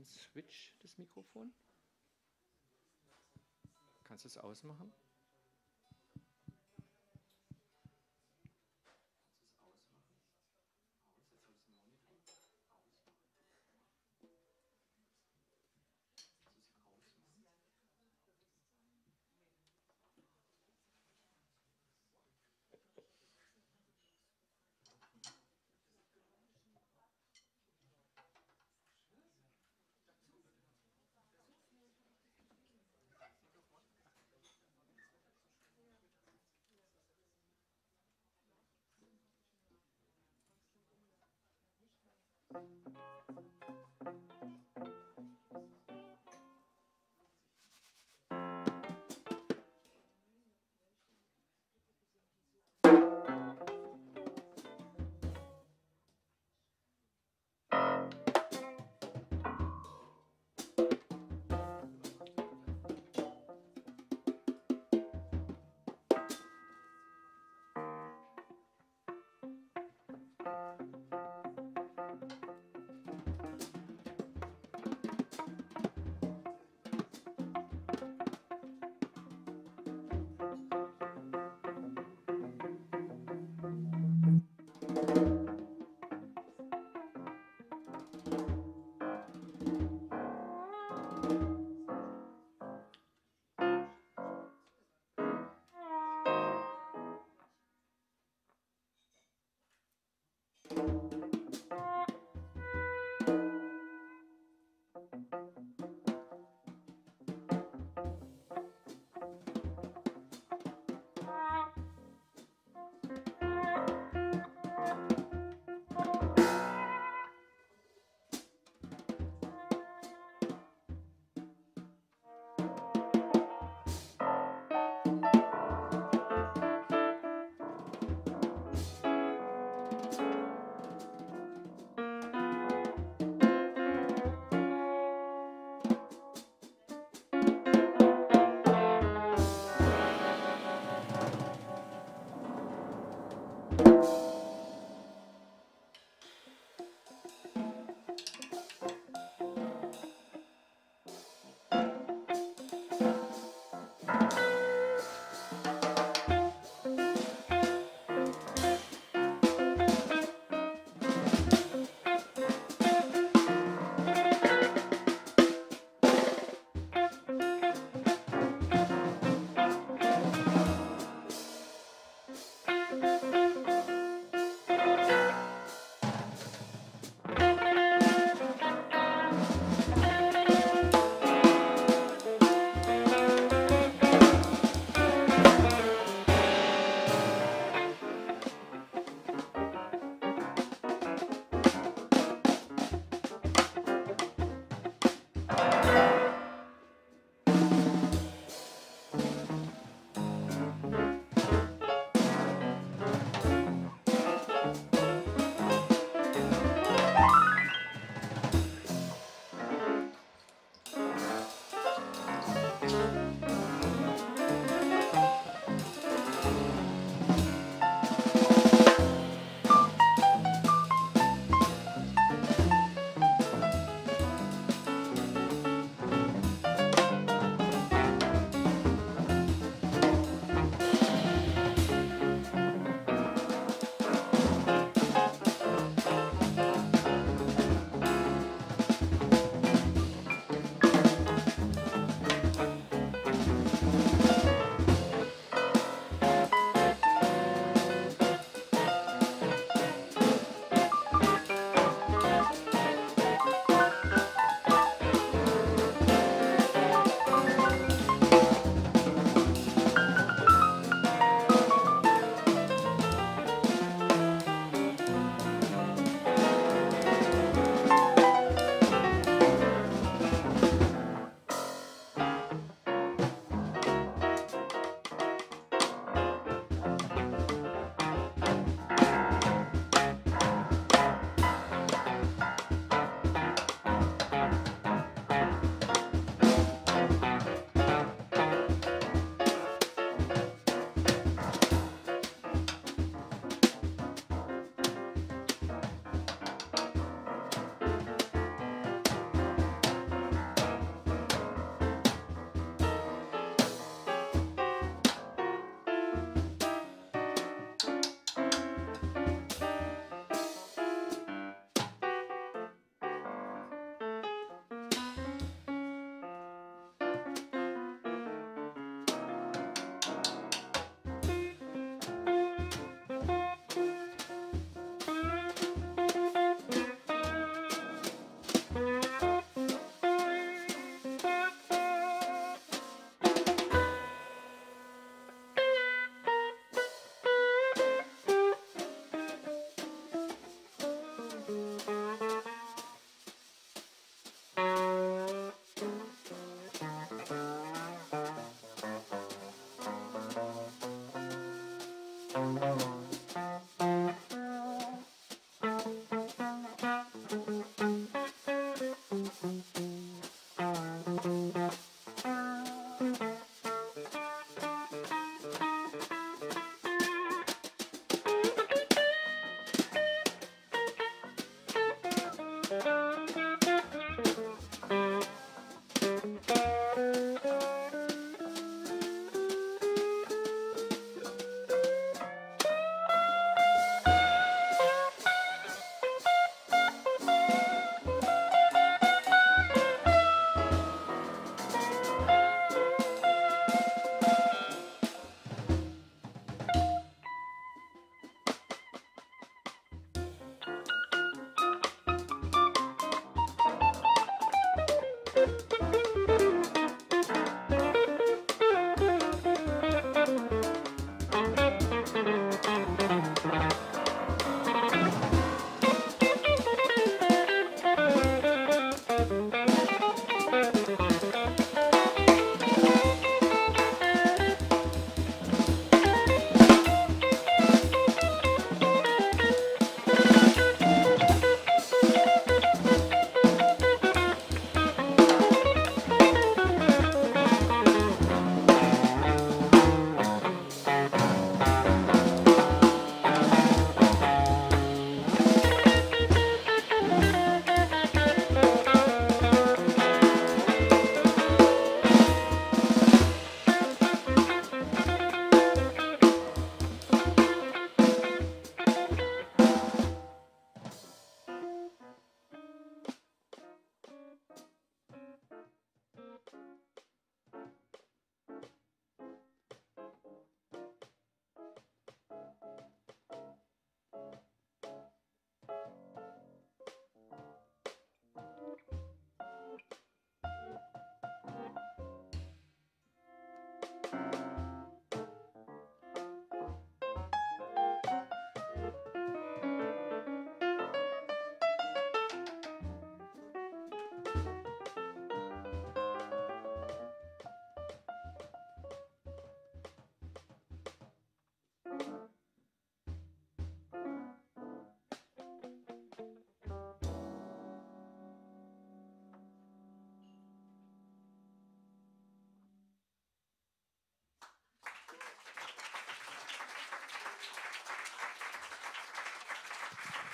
keinen Switch, das Mikrofon? Kannst du es ausmachen?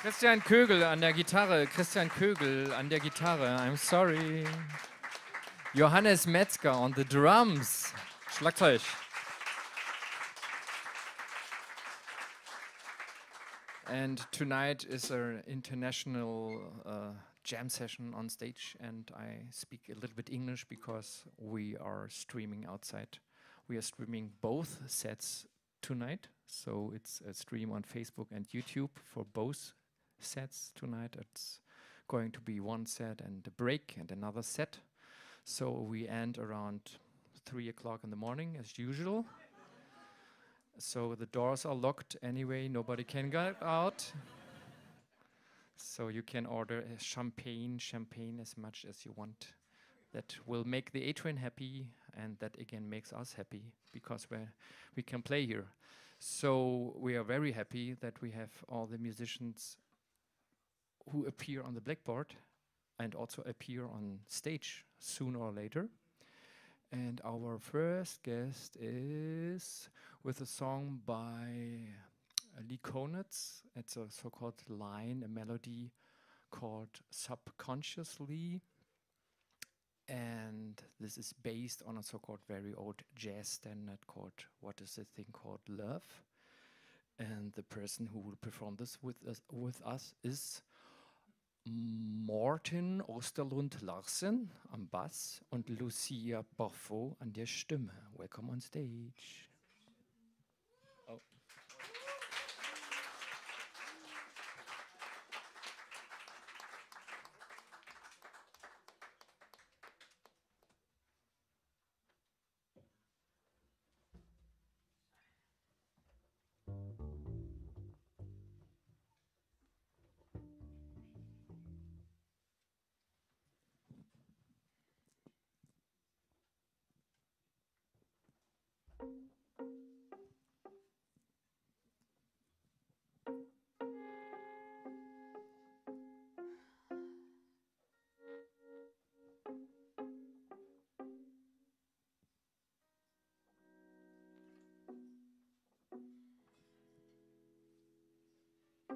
Christian Kögel an der Gitarre. Christian Kögel an der Gitarre. I'm sorry. Johannes Metzger on the drums. Schlagzeug. And tonight is an international uh, jam session on stage, and I speak a little bit English because we are streaming outside. We are streaming both sets tonight, so it's a stream on Facebook and YouTube for both sets tonight. It's going to be one set and a break and another set. So we end around three o'clock in the morning as usual. So the doors are locked anyway, nobody can get out. So you can order champagne, champagne as much as you want. That will make the A-Trane happy, and that again makes us happy because we we can play here. So we are very happy that we have all the musicians who appear on the blackboard and also appear on stage sooner or later. And our first guest is with a song by Lee Konitz. It's a so called line, a melody called Subconscious-Lee. And this is based on a so called very old jazz standard called What is the thing called Love? And the person who will perform this with us, with us is Martin Osterlund Larsen am Bass und Lucia Barfo an der Stimme. Welcome on stage.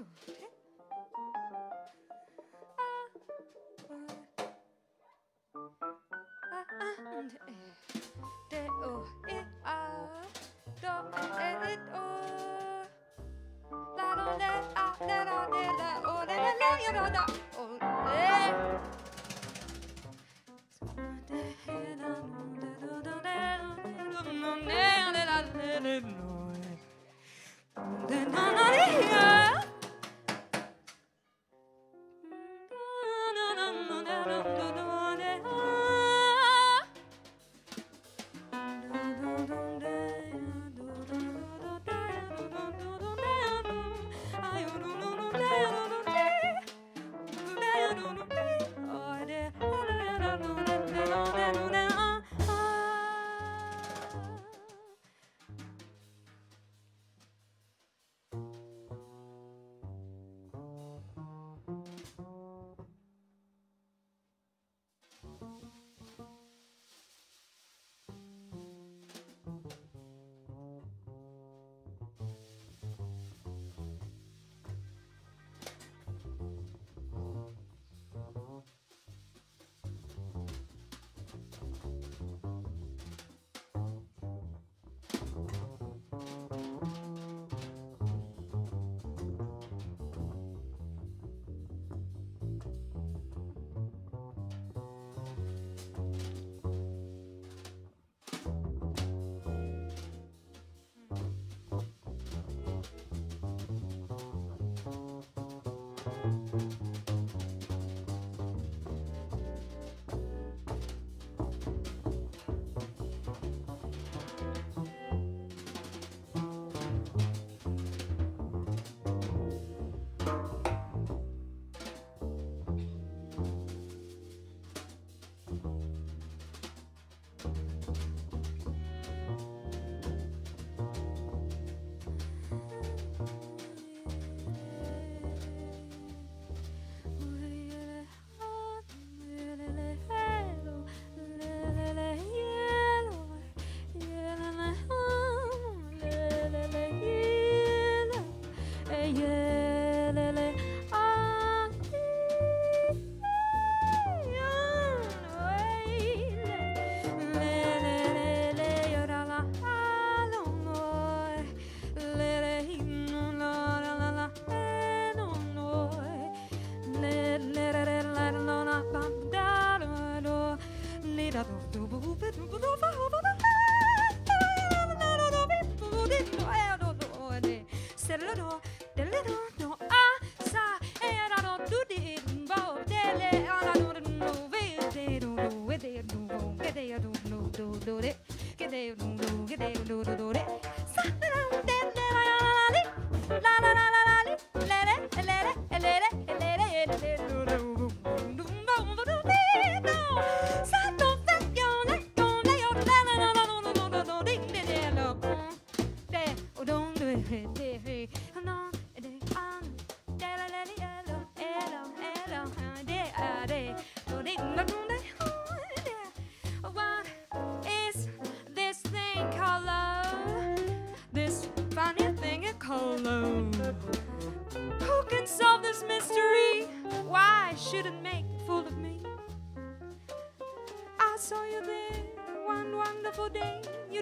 Doctor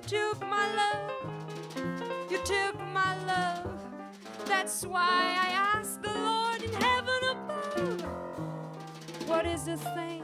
took my love, you took my love. That's why I ask the Lord in heaven above, what is this thing?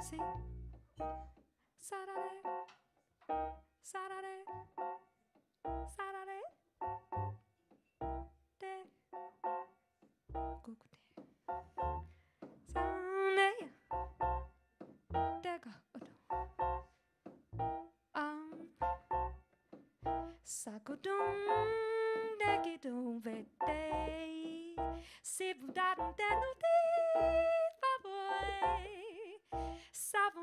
See? Saturday. Saturday. Saturday. Day. Good day. Sunday. Um. Savudulele dum detle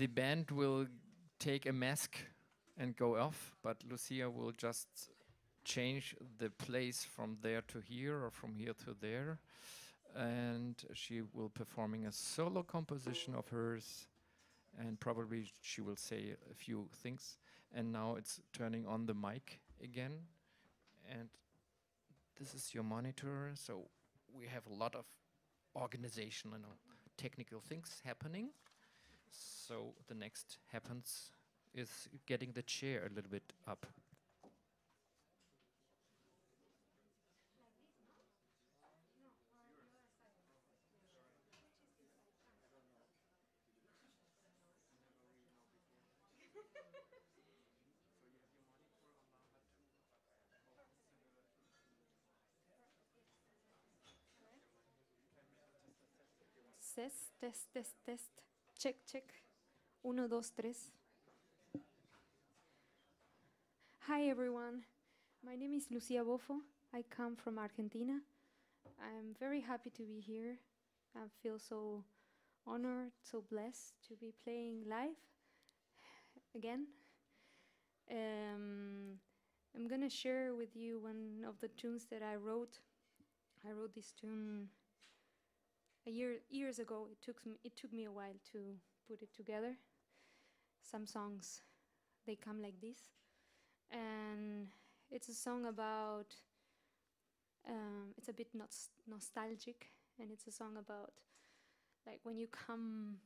the band will take a mask and go off, but Lucia will just change the place from there to here or from here to there. And she will performing a solo composition of hers and probably she will say a few things. And now it's turning on the mic again. And this is your monitor. So we have a lot of organizational and technical things happening. So the next happens is getting the chair a little bit up. test, test, test. Check, check. Uno, dos, tres. Hi, everyone. My name is Lucia Bofo. I come from Argentina. I'm very happy to be here. I feel so honored, so blessed to be playing live again. Um, I'm gonna share with you one of the tunes that I wrote. I wrote this tune a year years ago. It took me, it took me a while to put it together. Some songs they come like this, and it's a song about. Um, it's a bit nos- nostalgic, and it's a song about like when you come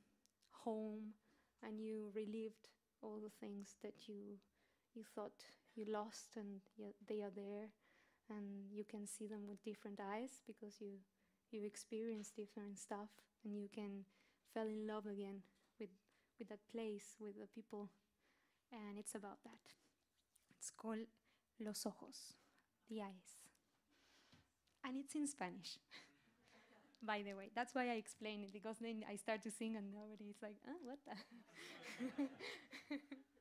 home and you relived all the things that you you thought you lost, and they are there, and you can see them with different eyes because you you experience different stuff and you can fall in love again with with that place with the people. And it's about that. It's called los ojos the eyes and it's in spanish by the way. That's why i explain it because then i start to sing and nobody's like oh, what the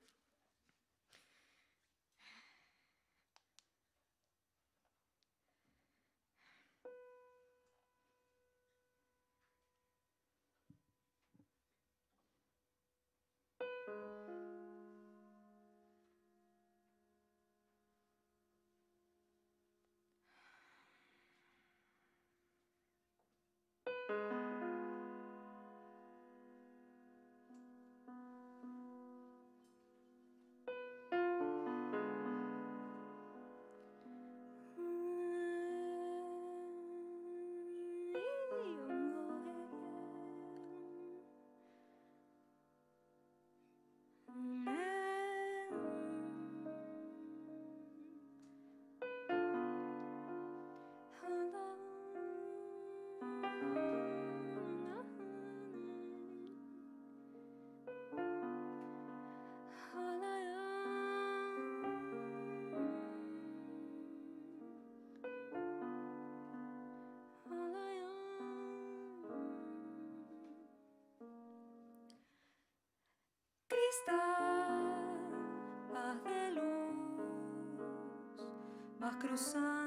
Mar cruzado.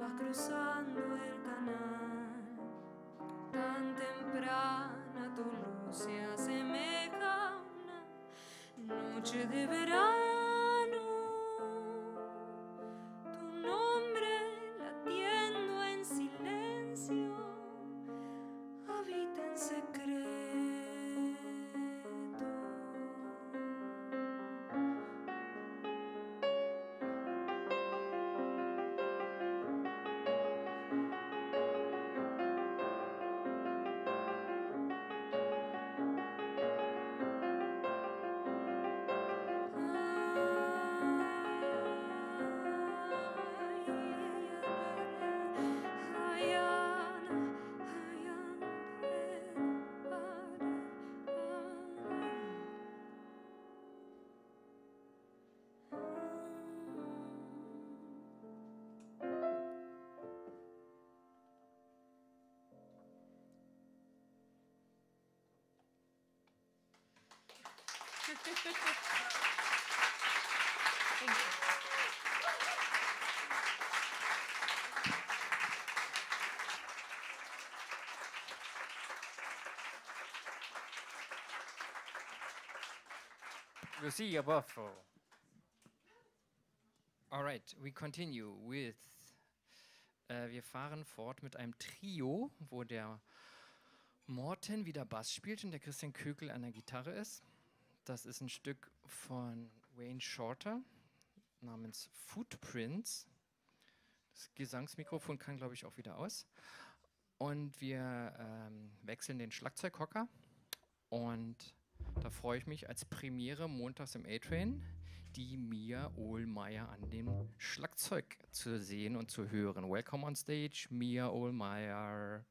Va cruzando el canal. Tan temprana tu luz se asemeja a noche de verano. Lucia Buffo. Alright, we continue with. Äh, wir fahren fort mit einem Trio, wo der Morten wieder Bass spielt und der Christian Kökel an der Gitarre ist. Das ist ein Stück von Wayne Shorter namens Footprints. Das Gesangsmikrofon kann, glaube ich, auch wieder aus. Und wir ähm, wechseln den Schlagzeughocker. Und da freue ich mich als Premiere montags im A-Train, die Mia Ohlmeier an dem Schlagzeug zu sehen und zu hören. Welcome on stage, Mia Ohlmeier.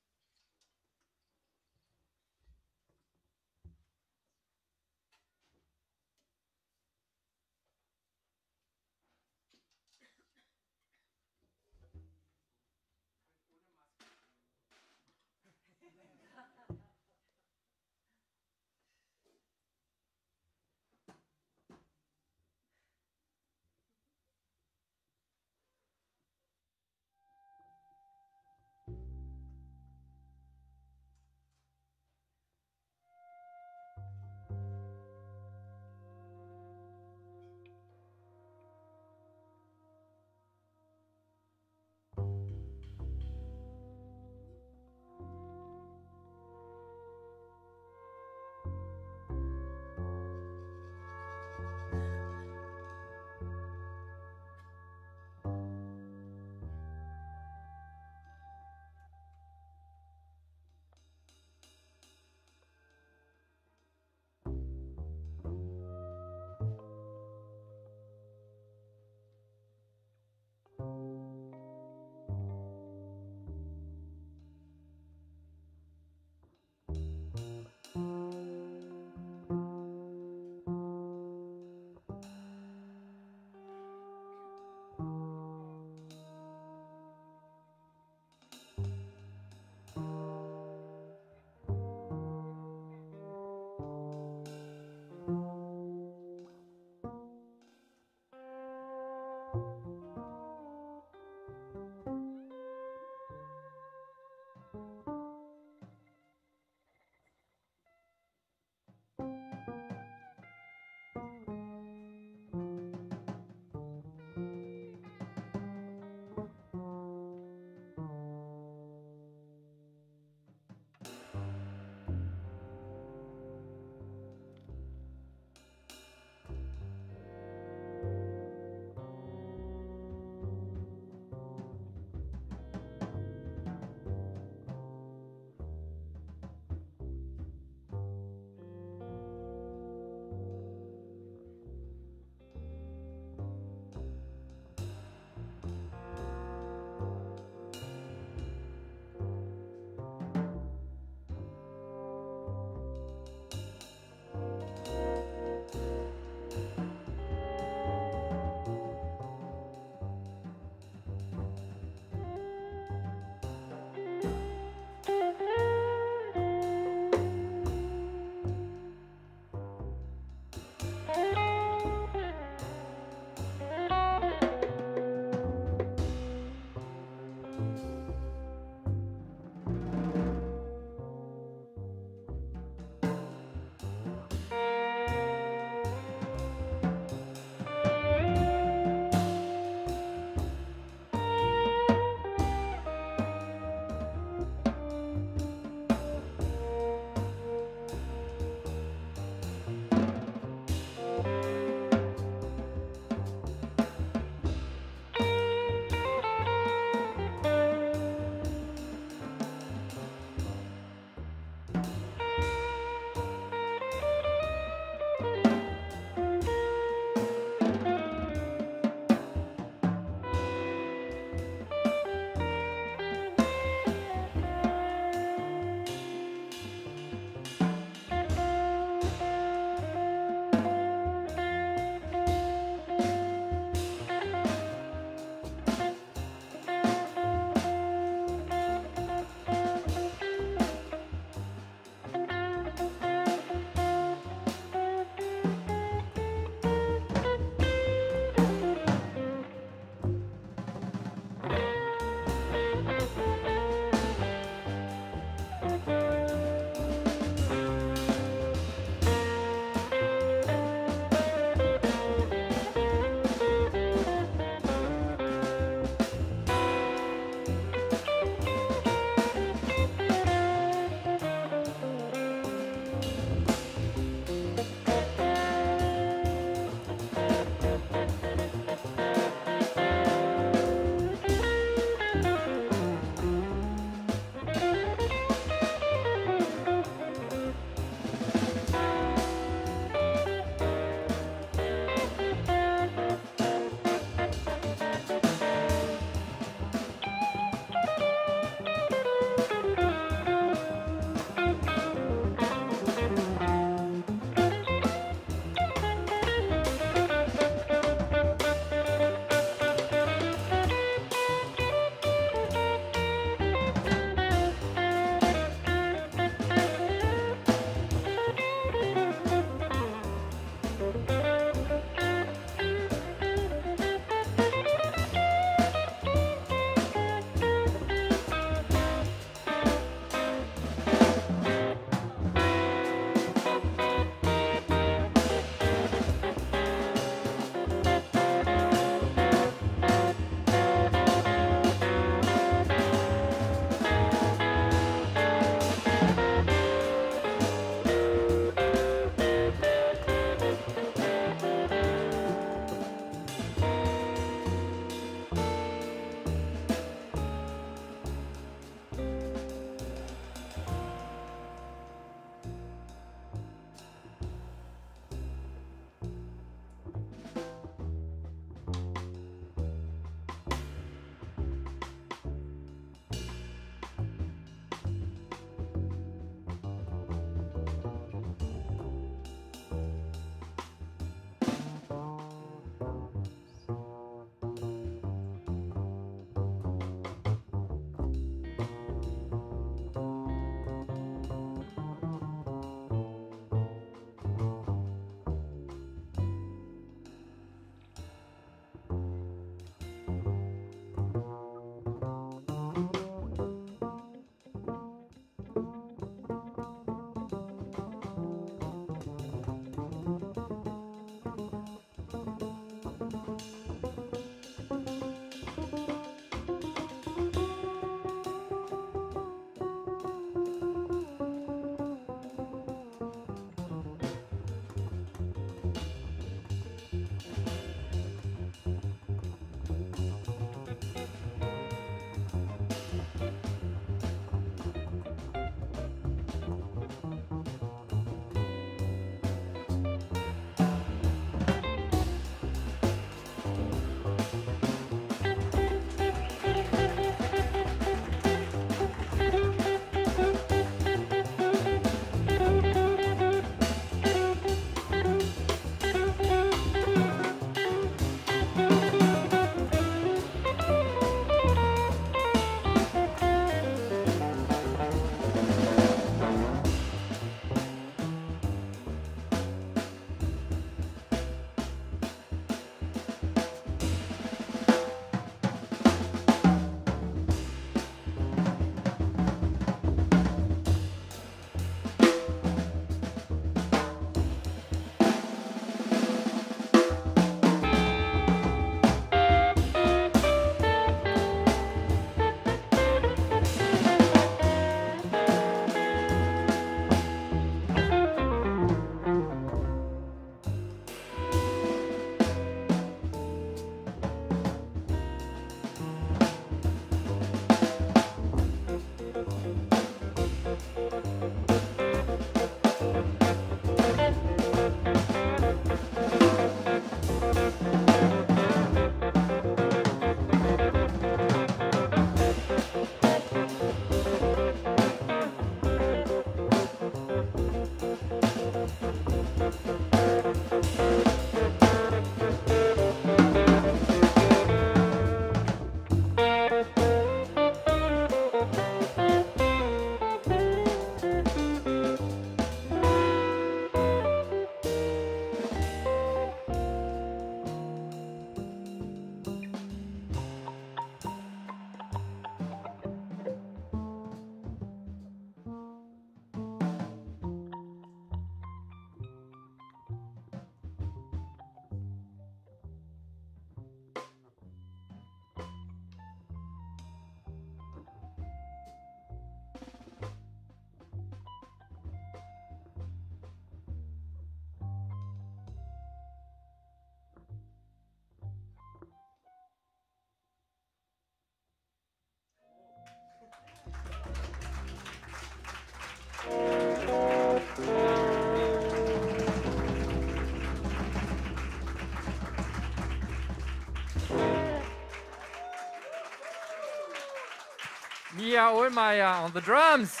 Mia Ohlmeyer on the drums.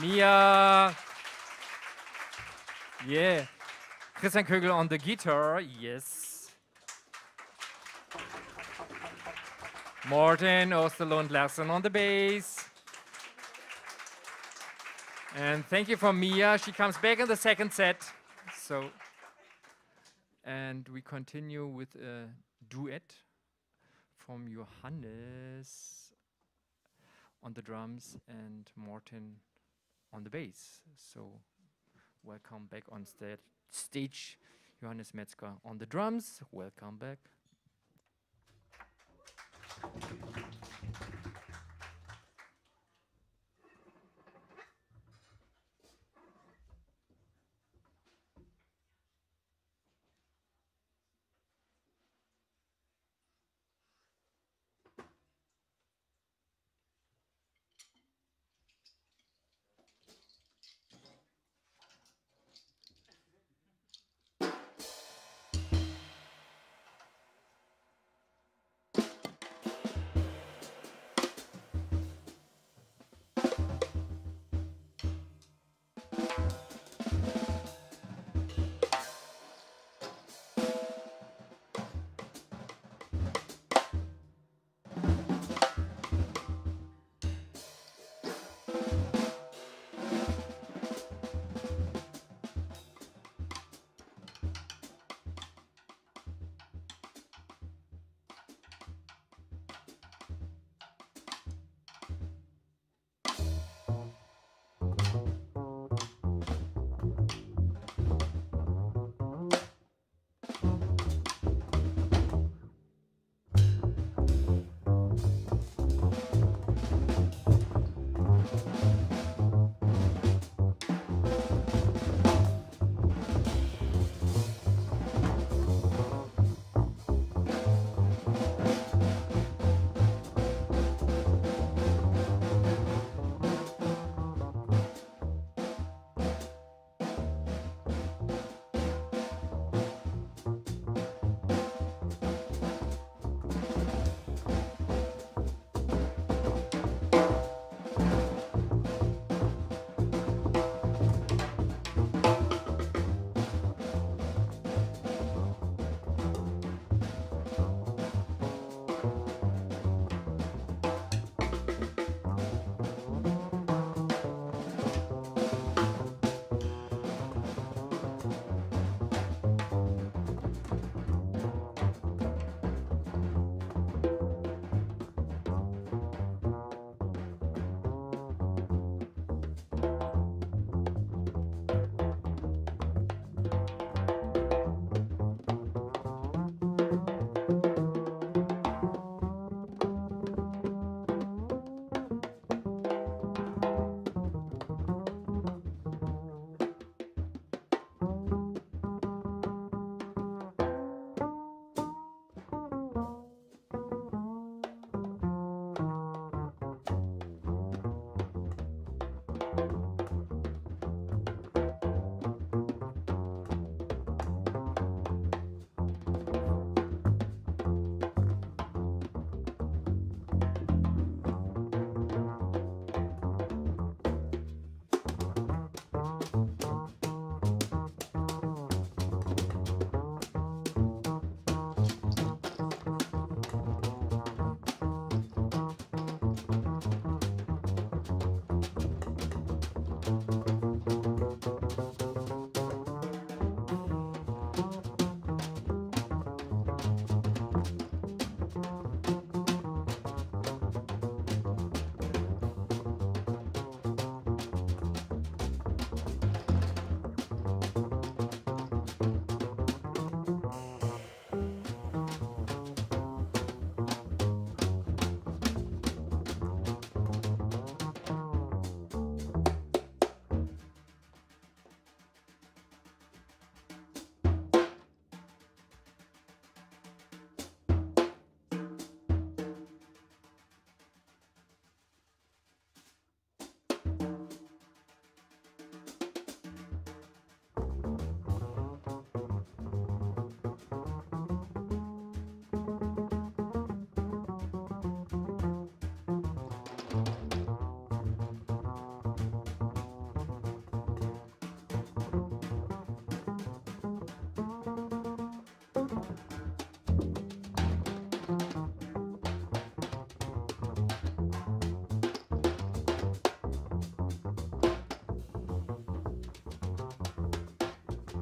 Mia. Yeah. Christian Kögel on the guitar. Yes. Morten Osterlund Larsen on the bass. And thank you for Mia. She comes back in the second set. So, and we continue with a duet from Johannes on the drums and Morten on the bass. So, welcome back on sta- stage, Johannes Metzger on the drums. Welcome back.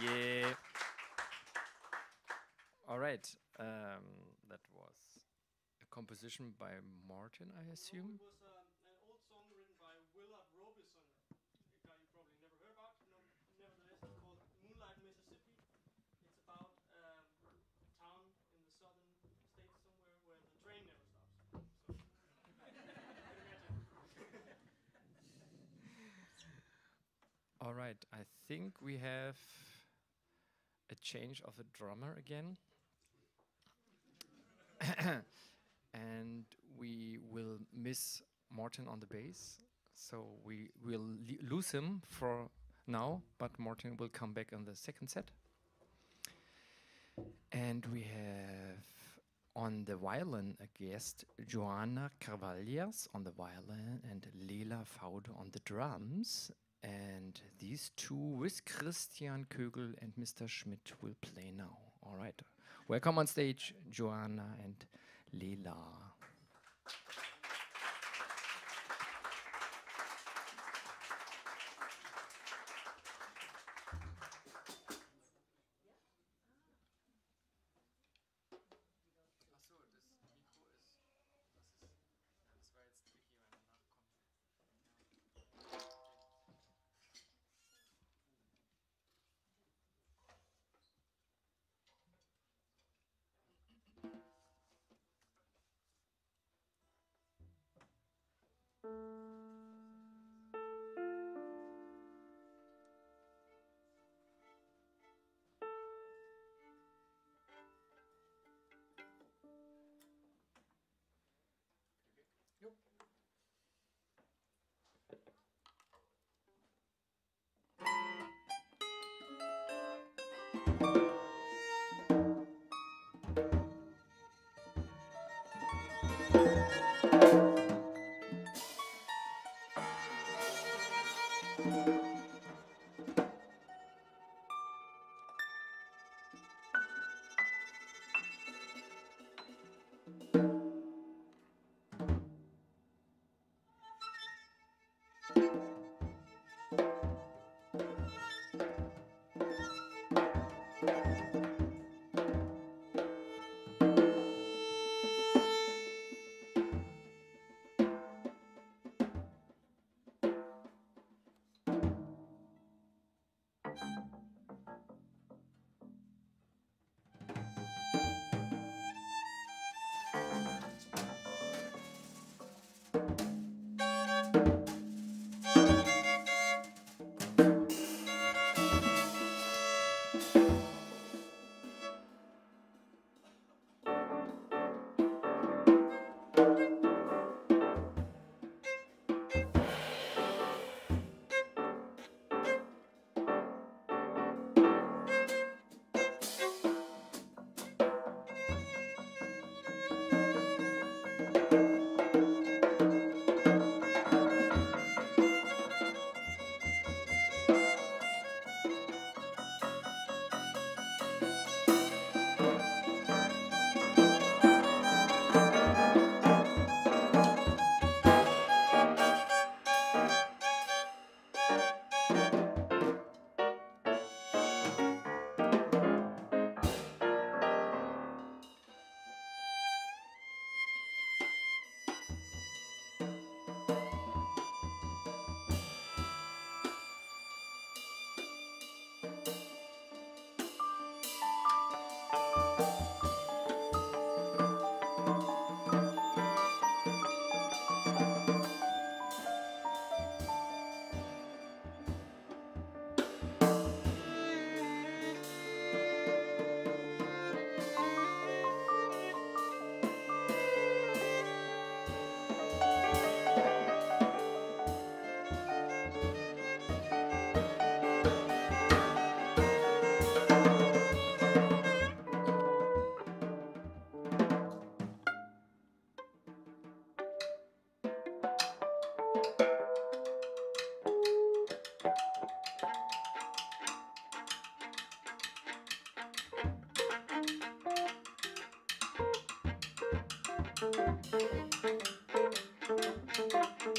Yeah. All right. Um, that was a composition by Martin, I assume. It was um, an old song written by Willard Robison, a guy you probably never heard about. No, nevertheless, it's called Moonlight, Mississippi. It's about um, a town in the southern states somewhere where the train never stops. So, you can imagine. All right. I think we have change of a drummer again. and we will miss Martin on the bass. So we will lose him for now, but Martin will come back on the second set. And we have on the violin a guest, Joanna Carvalhas on the violin and Lela Faude on the drums. And these two with Christian Kögel and Mr. Schmidt will play now. All right. Welcome on stage, Joanna and Thank you.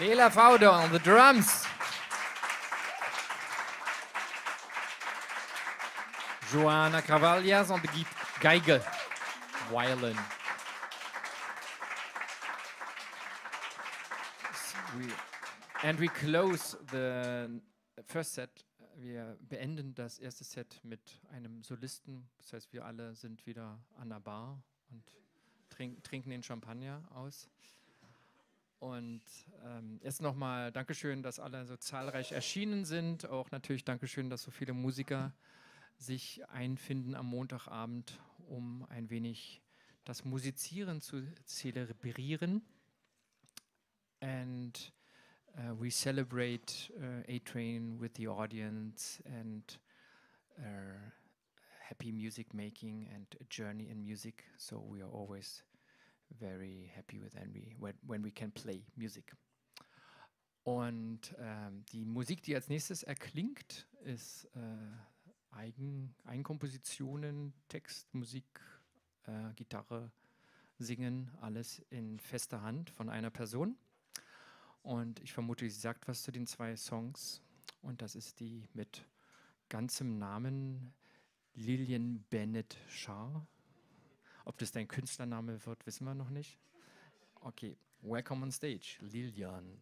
Lela Fauder on the drums. Joana Cavallias on the Geige, violin. And we close the first set. Wir beenden das erste Set mit einem Solisten. Das heißt, wir alle sind wieder an der Bar und trink, trinken den Champagner aus. Und ähm, jetzt nochmal Dankeschön, dass alle so zahlreich erschienen sind. Auch natürlich Dankeschön, dass so viele Musiker sich einfinden am Montagabend, um ein wenig das Musizieren zu zelebrieren. And uh, we celebrate uh, A Train with the audience and uh, happy music making and a journey in music. So we are always very happy with when, when we can play music. Und ähm, die Musik, die als nächstes erklingt, ist äh, Eigen, Eigenkompositionen, Text, Musik, äh, Gitarre, Singen, alles in fester Hand von einer Person. Und ich vermute, sie sagt was zu den zwei Songs. Und das ist die mit ganzem Namen Lillian Bennett Shah. Ob das dein Künstlername wird, wissen wir noch nicht. Okay, welcome on stage, Lilian.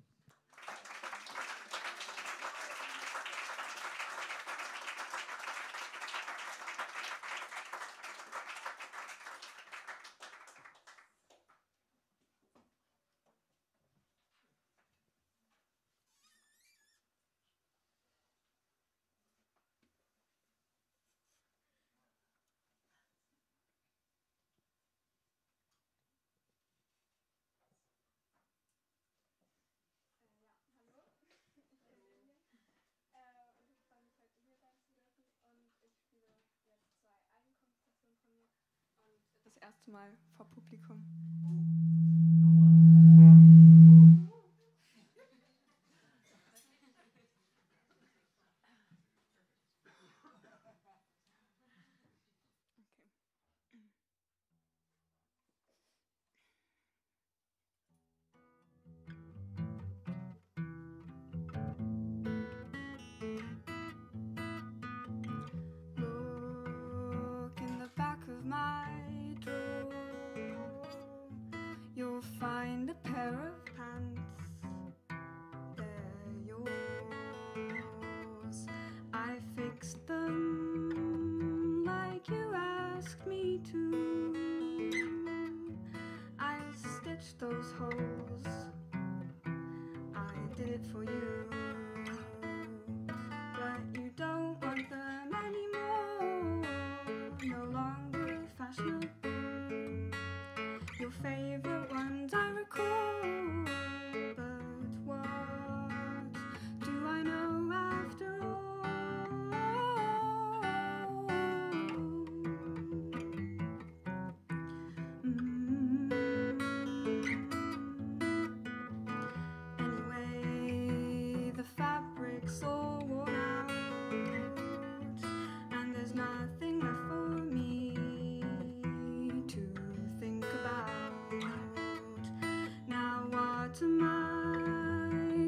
Mal vor Publikum. My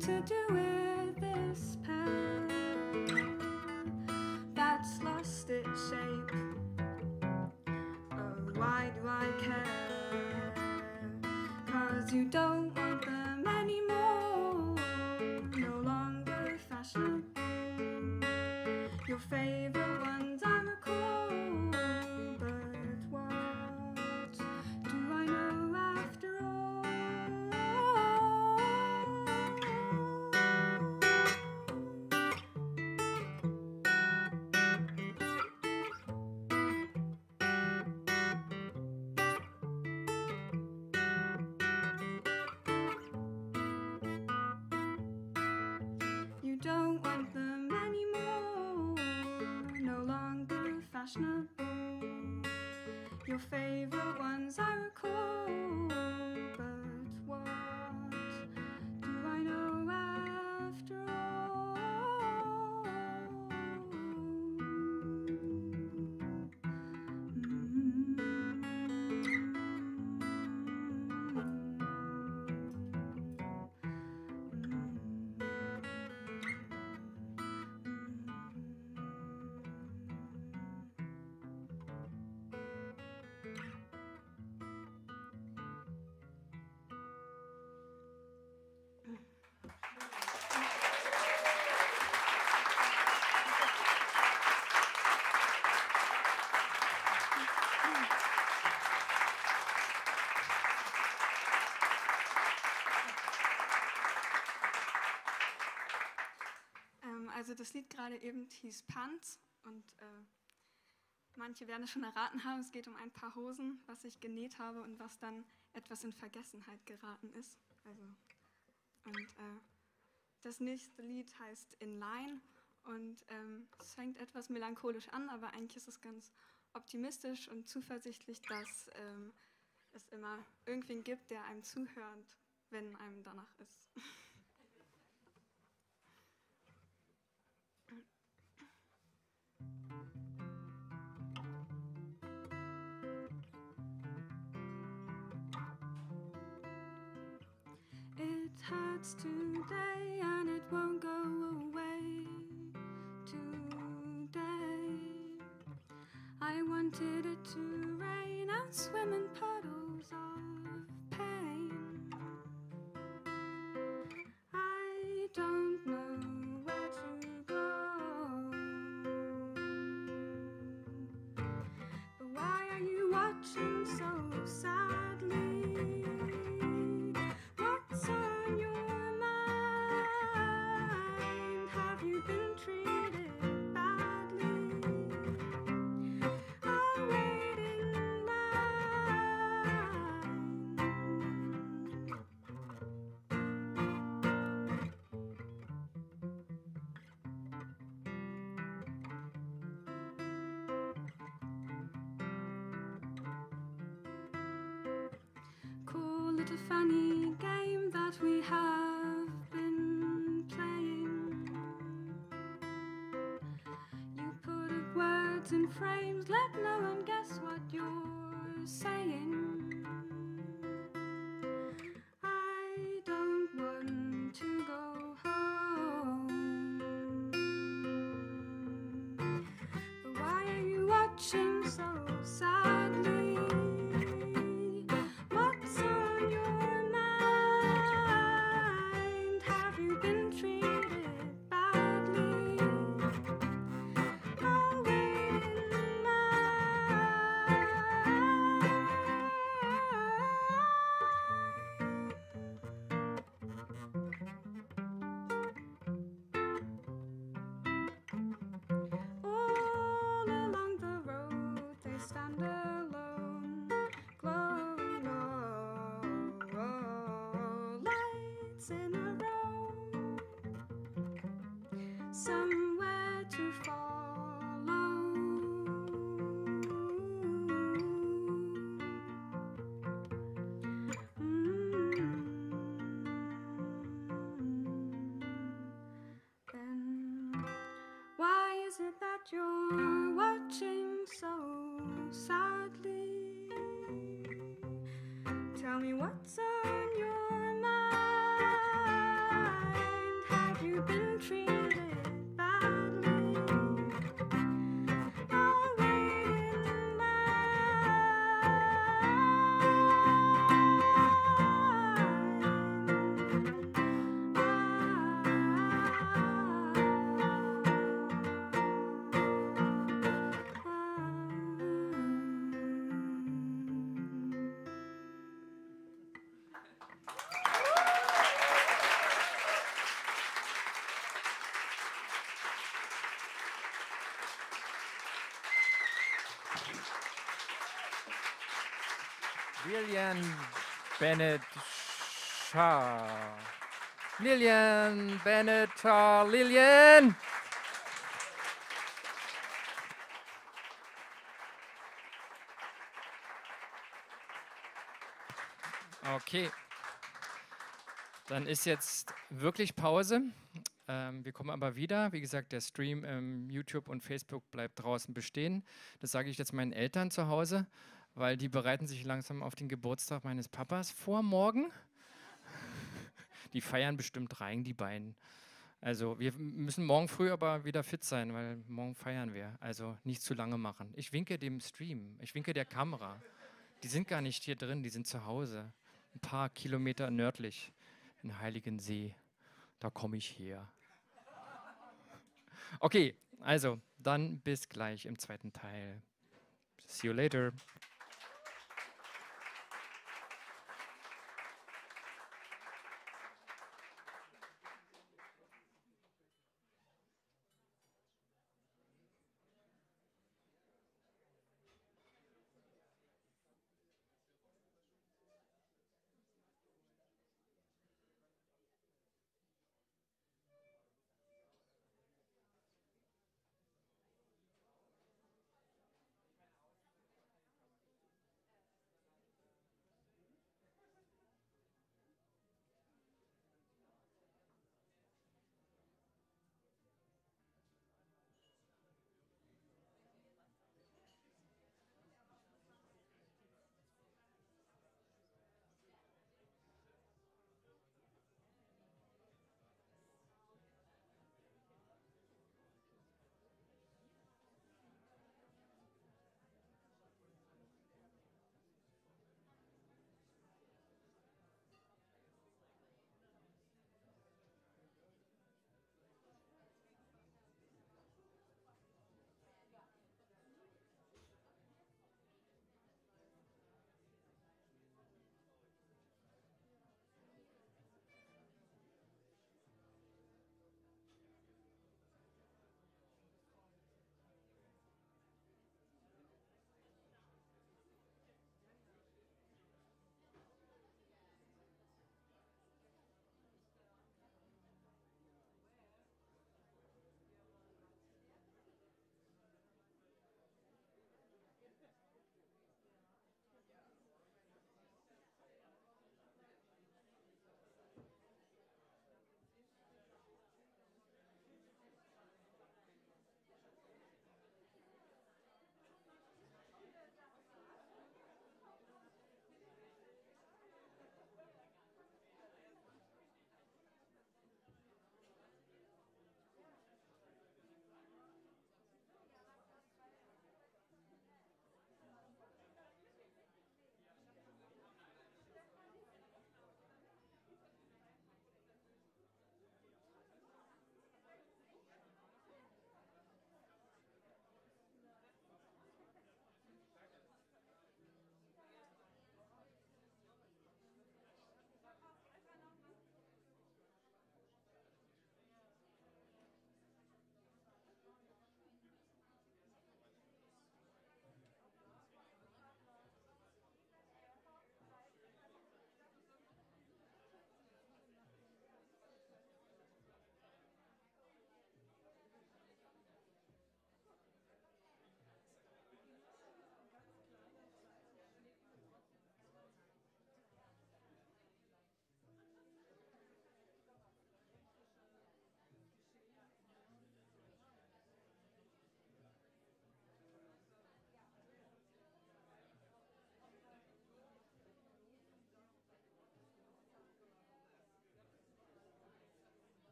to do with this pen that's lost its shape? Oh, why do I care? Cause you don't favorite das Lied gerade eben hieß Pants und äh, manche werden es schon erraten haben, es geht um ein paar Hosen, was ich genäht habe und was dann etwas in Vergessenheit geraten ist. Also, und äh, das nächste Lied heißt In Line und ähm, es fängt etwas melancholisch an, aber eigentlich ist es ganz optimistisch und zuversichtlich, dass ähm, es immer irgendwen gibt, der einem zuhört, wenn einem danach ist. Words in frames, let no one guess what you're saying. I don't want to go home. But why are you watching so Somewhere to follow. Mm. Why is it that you're watching so sadly? Tell me what's on Lillian Bennett Shaw. Lillian Bennett Shaw. Lillian! Okay. Dann ist jetzt wirklich Pause. Ähm, wir kommen aber wieder. Wie gesagt, der Stream ähm, YouTube und Facebook bleibt draußen bestehen. Das sage ich jetzt meinen Eltern zu Hause, weil die bereiten sich langsam auf den Geburtstag meines Papas vor morgen. Die feiern bestimmt rein, die beiden. Also wir müssen morgen früh aber wieder fit sein, weil morgen feiern wir. Also nicht zu lange machen. Ich winke dem Stream, ich winke der Kamera. Die sind gar nicht hier drin, die sind zu Hause. Ein paar Kilometer nördlich in Heiligensee. Da komme ich her. Okay, also dann bis gleich im zweiten Teil. See you later.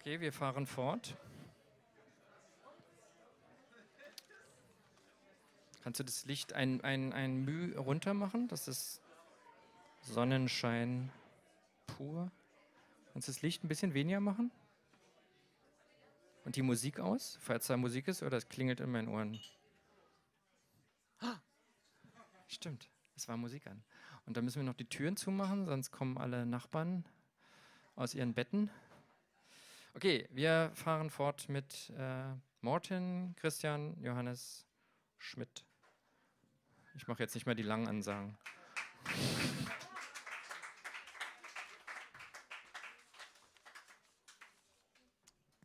Okay, wir fahren fort. Kannst du das Licht ein, ein, ein Müh runter machen? Das ist Sonnenschein pur. Kannst du das Licht ein bisschen weniger machen? Und die Musik aus, falls da Musik ist, oder es klingelt in meinen Ohren. Ah, Stimmt, es war Musik an. Und dann müssen wir noch die Türen zumachen, sonst kommen alle Nachbarn aus ihren Betten. Okay, wir fahren fort mit äh, Morten, Christian, Johannes, Schmidt. Ich mache jetzt nicht mehr die langen Ansagen.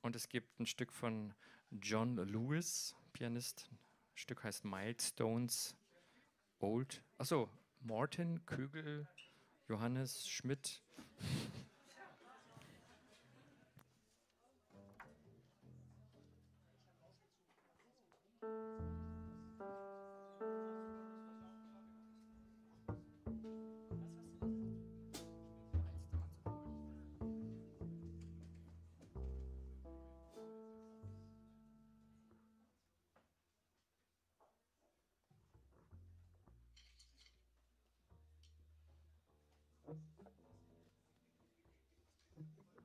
Und es gibt ein Stück von John Lewis, Pianist. Das Stück heißt Milestones Old. Achso, Morten, Kögel, Johannes, Schmidt.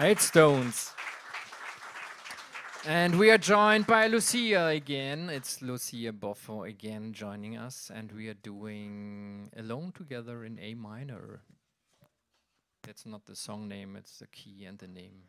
Eight Stones. And we are joined by Lucia again. It's Lucia Boffo again joining us, and we are doing Alone Together in A minor. That's not the song name, it's the key and the name.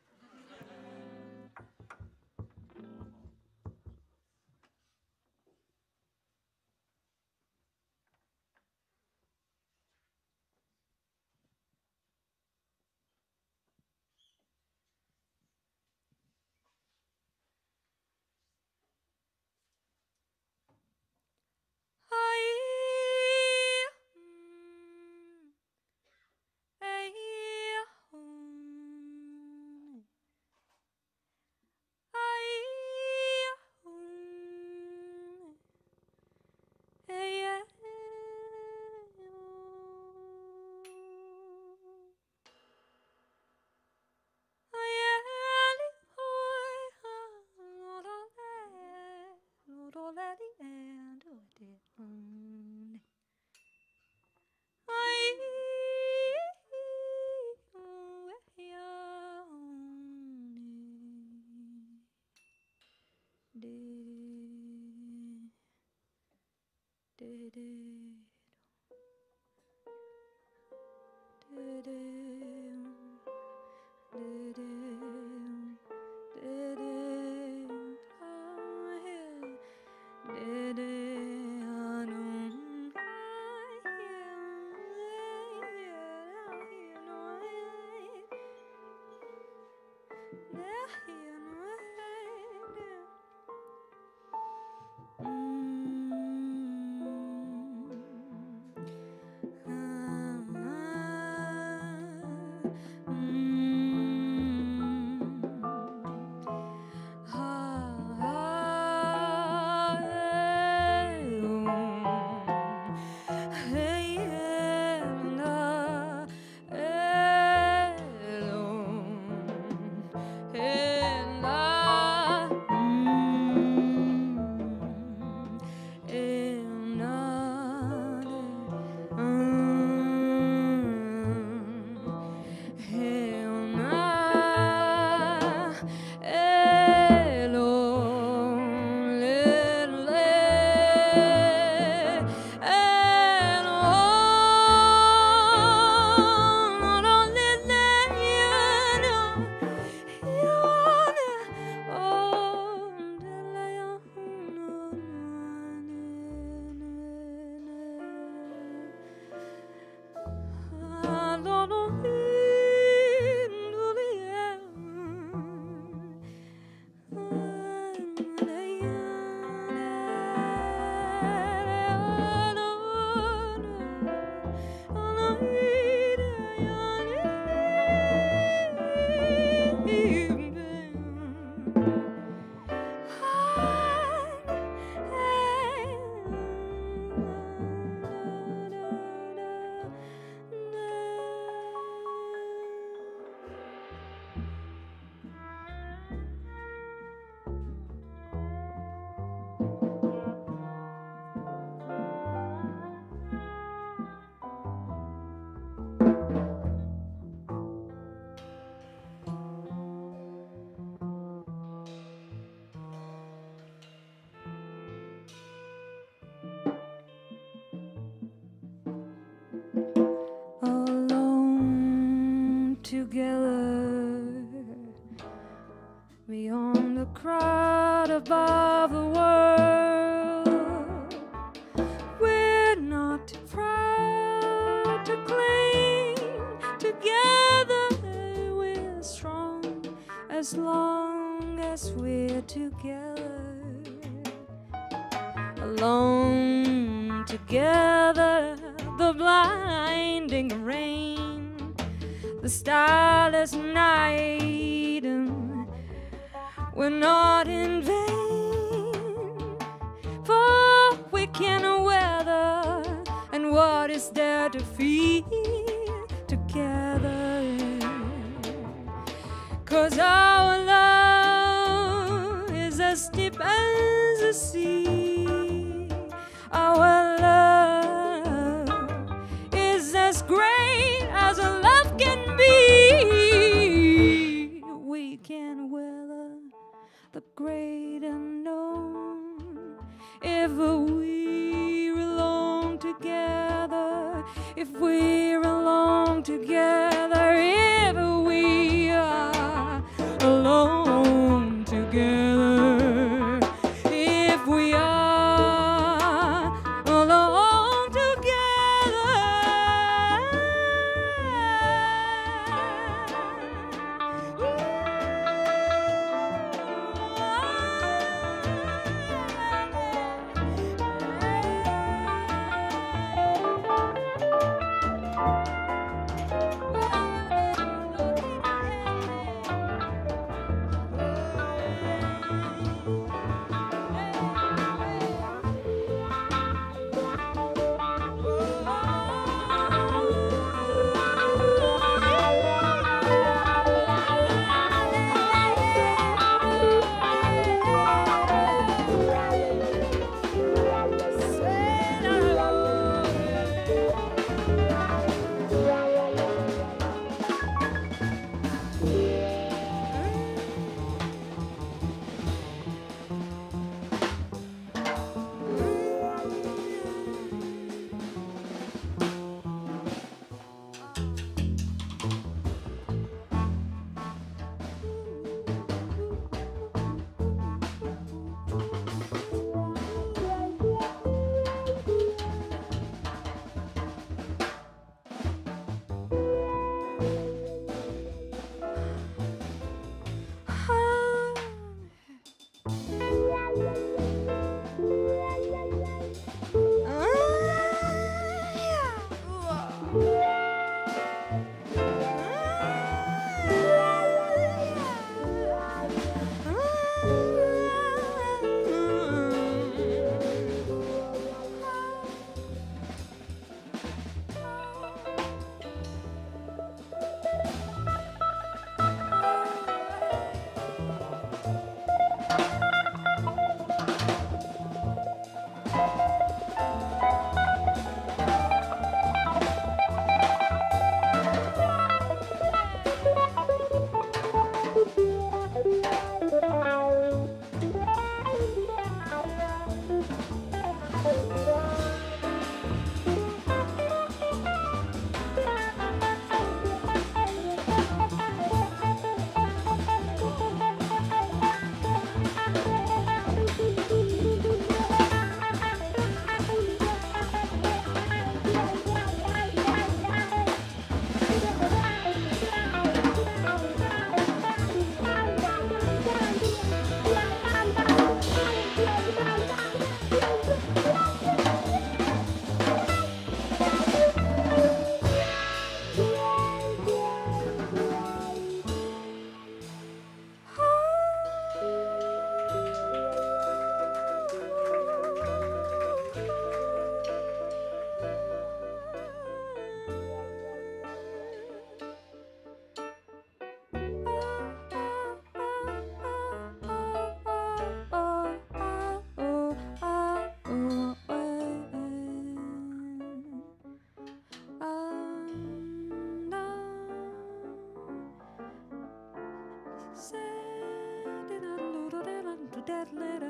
Sunday.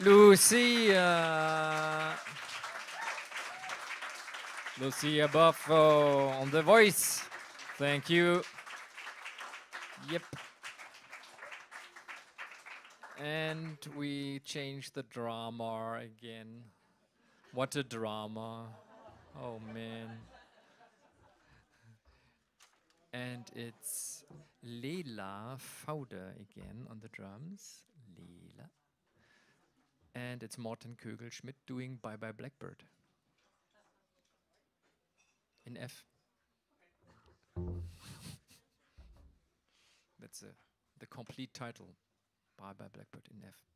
Lucia. Uh, Lucia Buffo on the voice. Thank you. Yep. And we change the drama again. What a drama. Oh man. And it's Leila Fauder again on the drums. And it's Morten Kögel Schmidt doing Bye Bye Blackbird. In F. That's uh, the complete title. Bye Bye Blackbird in F.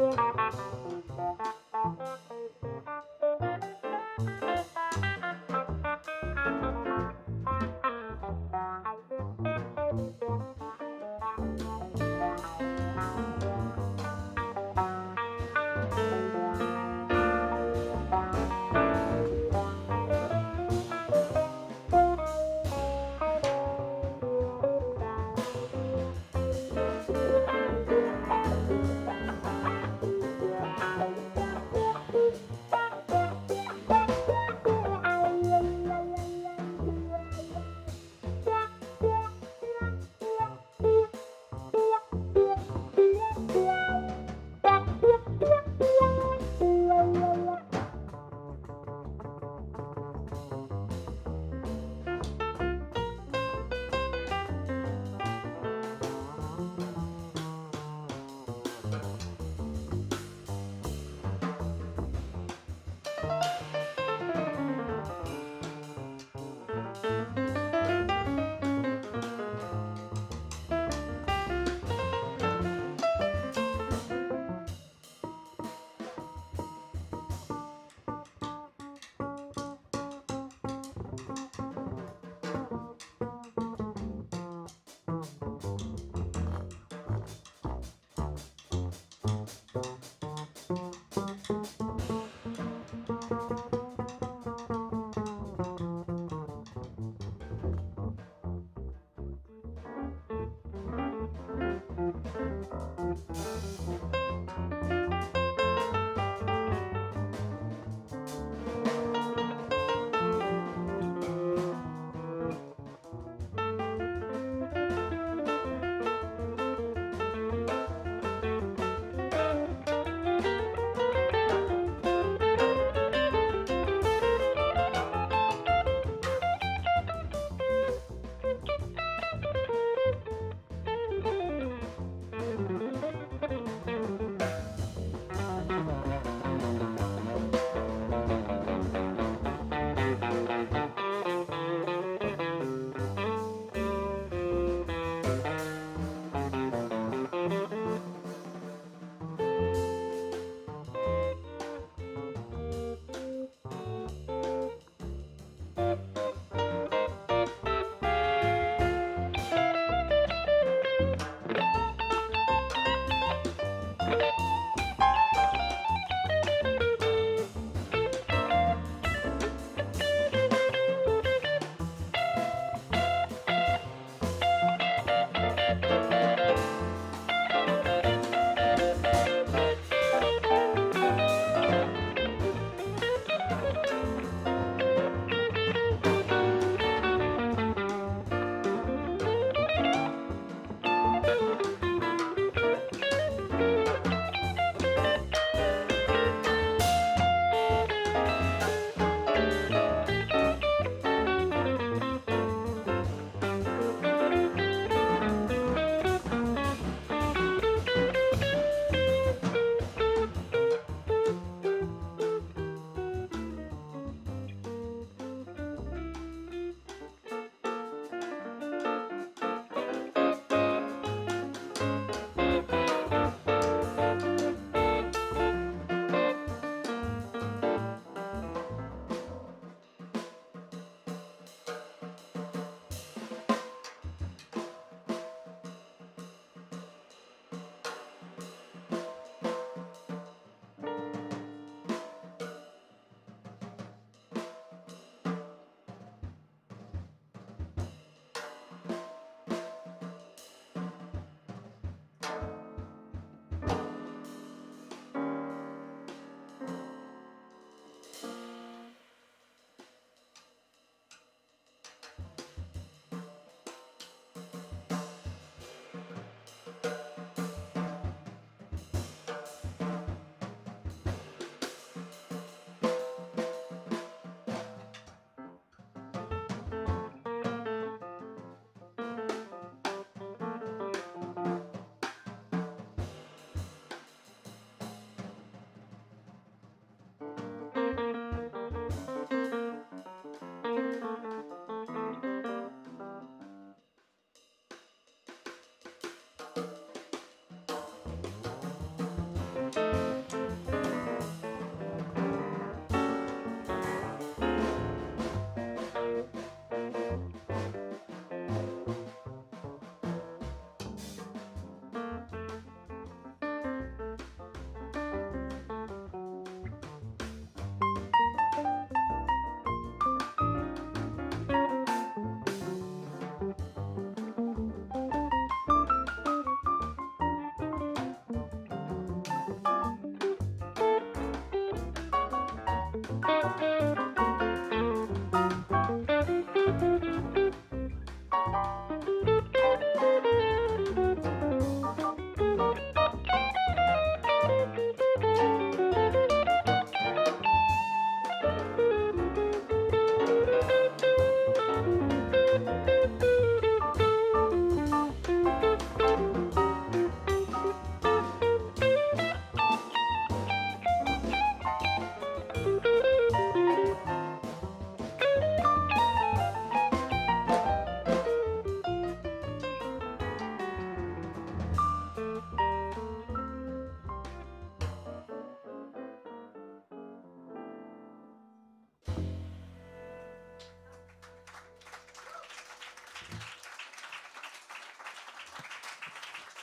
Música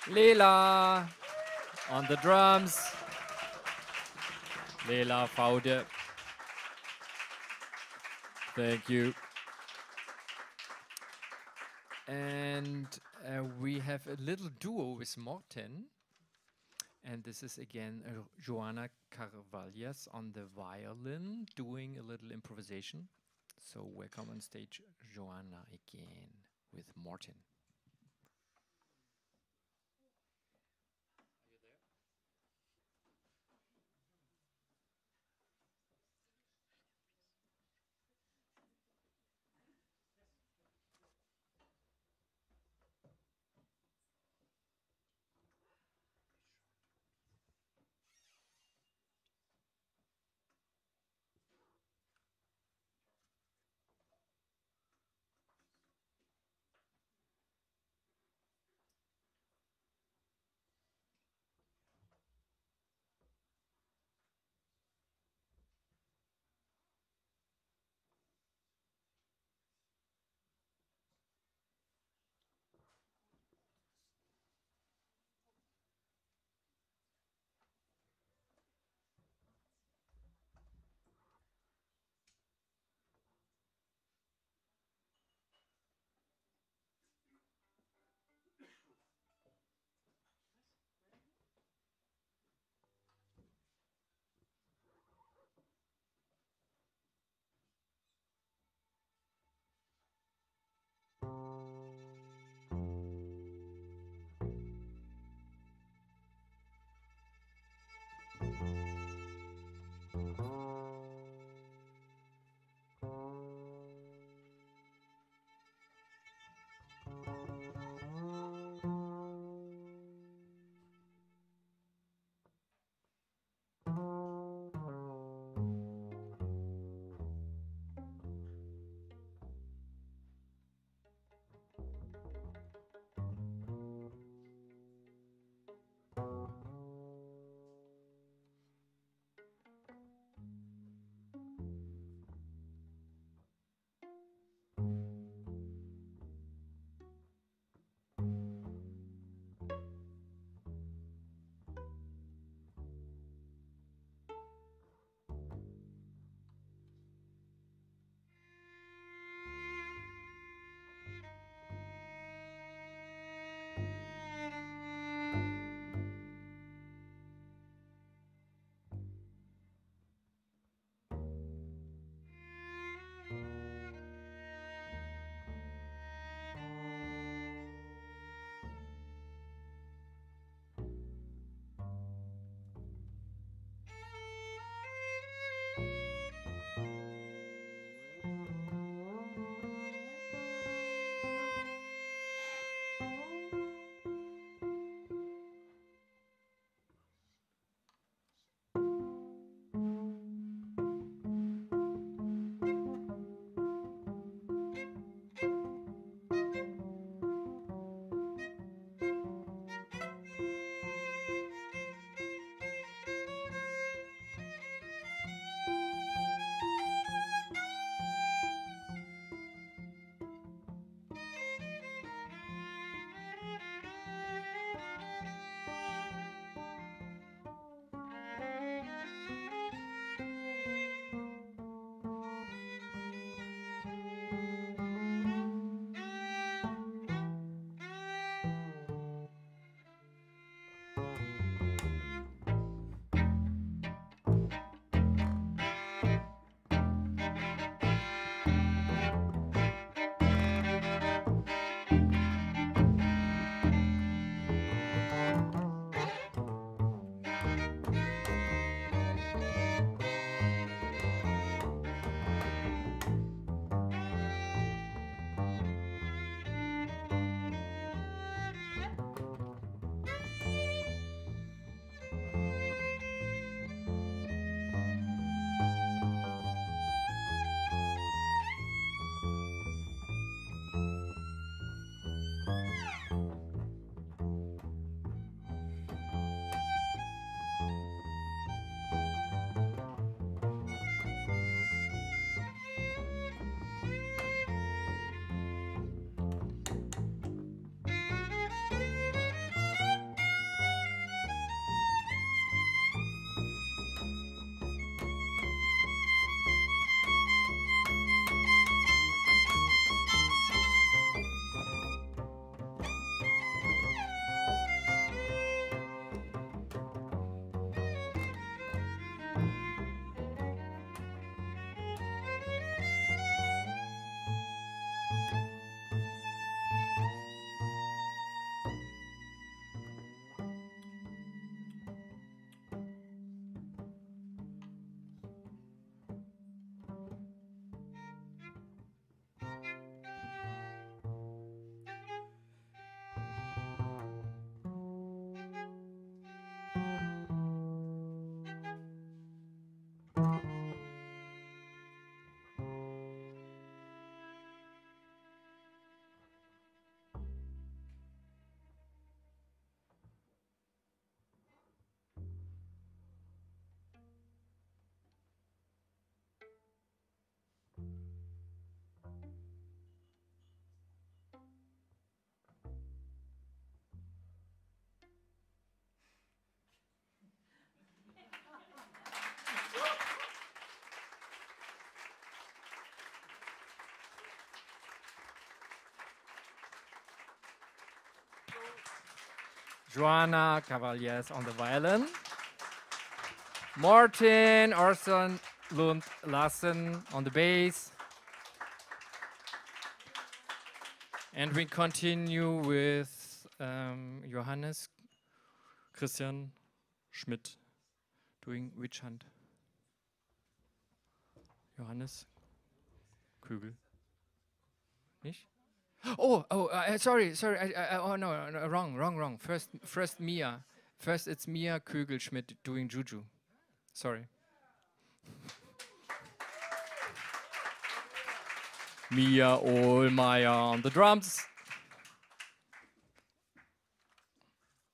Lela on the drums. Lela Faude. Thank you. And uh, we have a little duo with Morten. And this is again uh, Joanna Carvalhas on the violin doing a little improvisation. So welcome on stage, Joanna, again with Morten. Joanna Cavaliers on the violin. Martin Orson Lund Lassen on the bass. And we continue with um, Johannes Christian Schmidt doing Witch Hunt. Johannes Kögel. Nicht? Oh, oh, uh, sorry, sorry. I, I, oh no, no, wrong, wrong, wrong. First, first Mia. First, it's Mia Kögel Schmidt doing Juju. Sorry. Mia Ohlmeyer on the drums.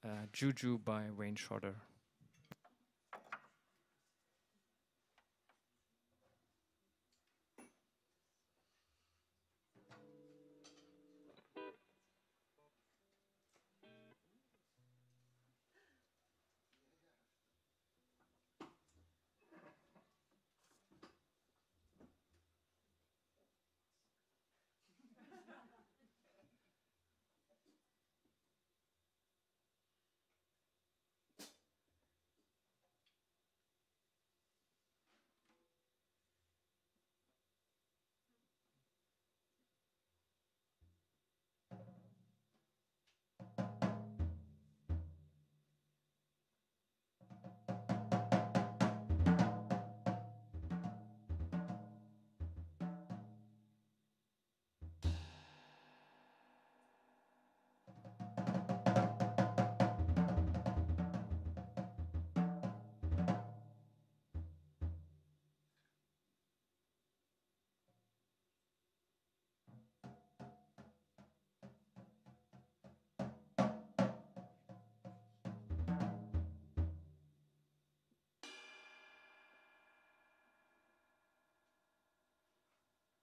Uh, Juju by Wayne Shorter.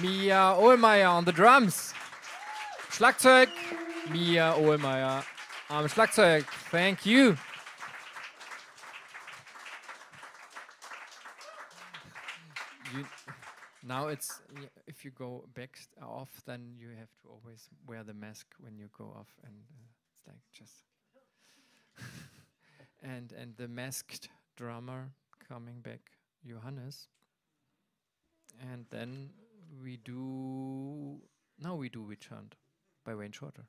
Mia Ohlmeier on the drums. Schlagzeug, Mia Ohlmeier am Schlagzeug. Thank you. you. Now it's if you go back off, then you have to always wear the mask when you go off, and uh, it's like just. and and the masked drummer coming back, Johannes. And then we do. Now we do witch hunt by Wayne Shorter.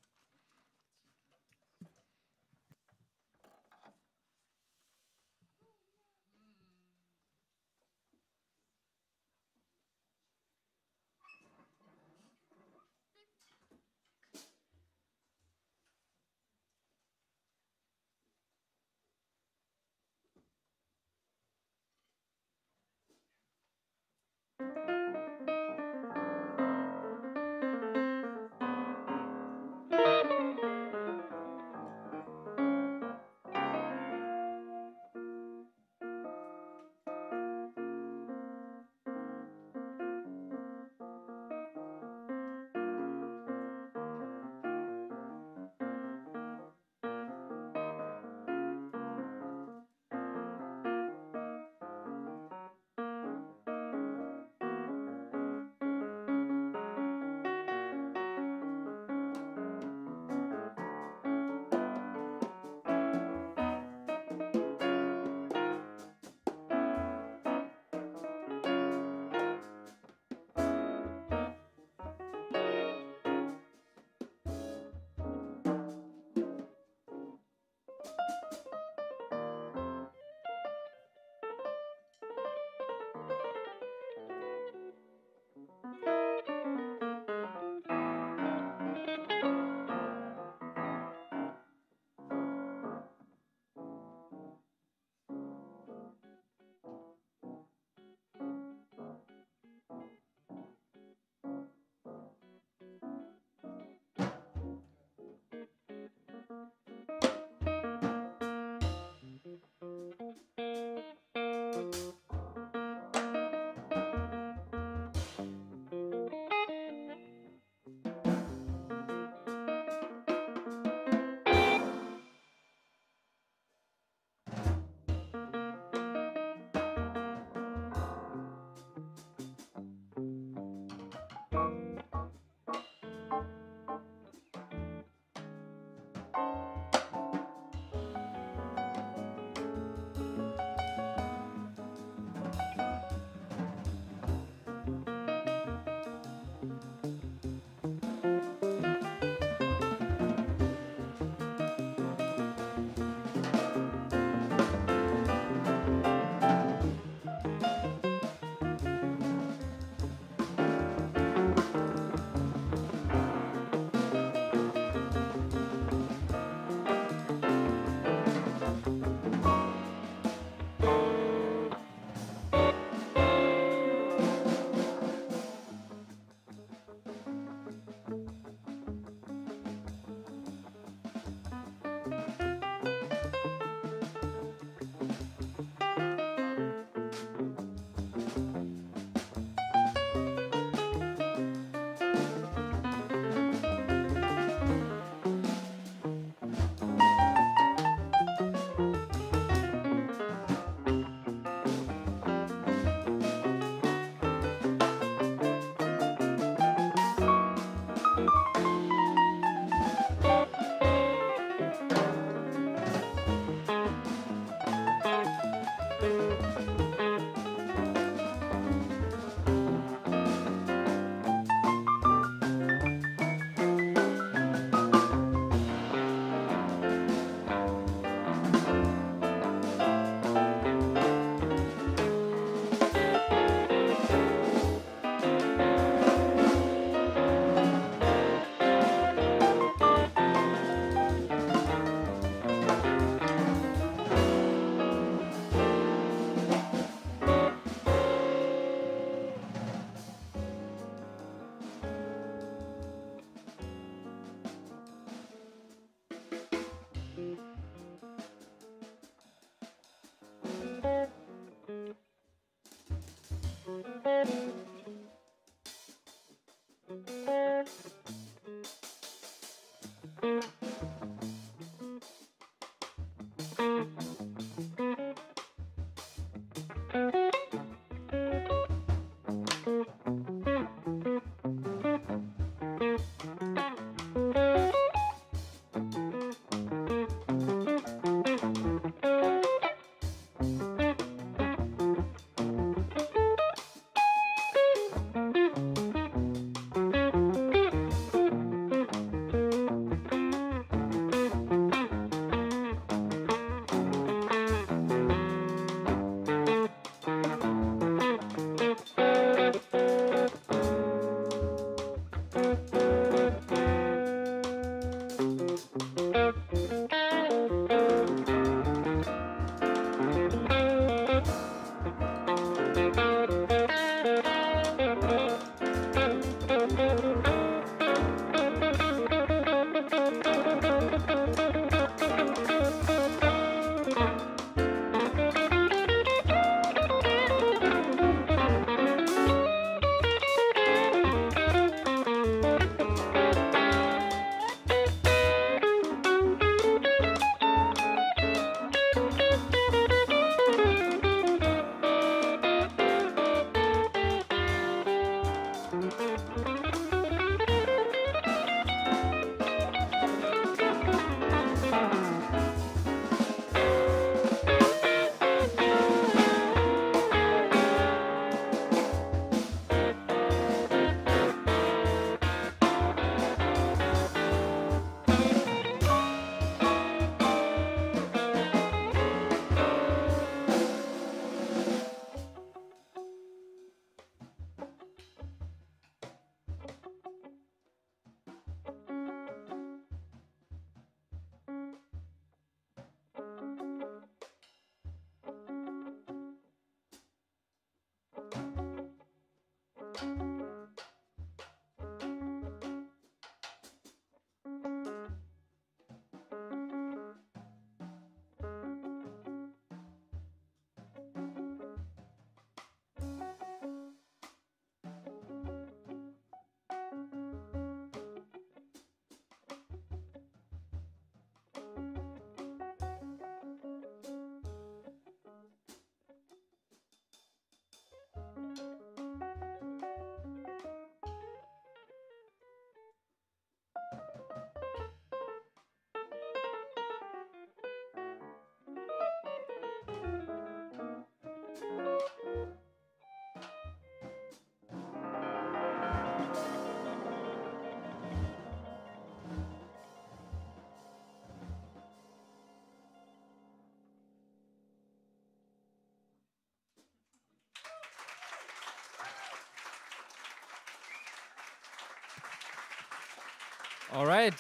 All right.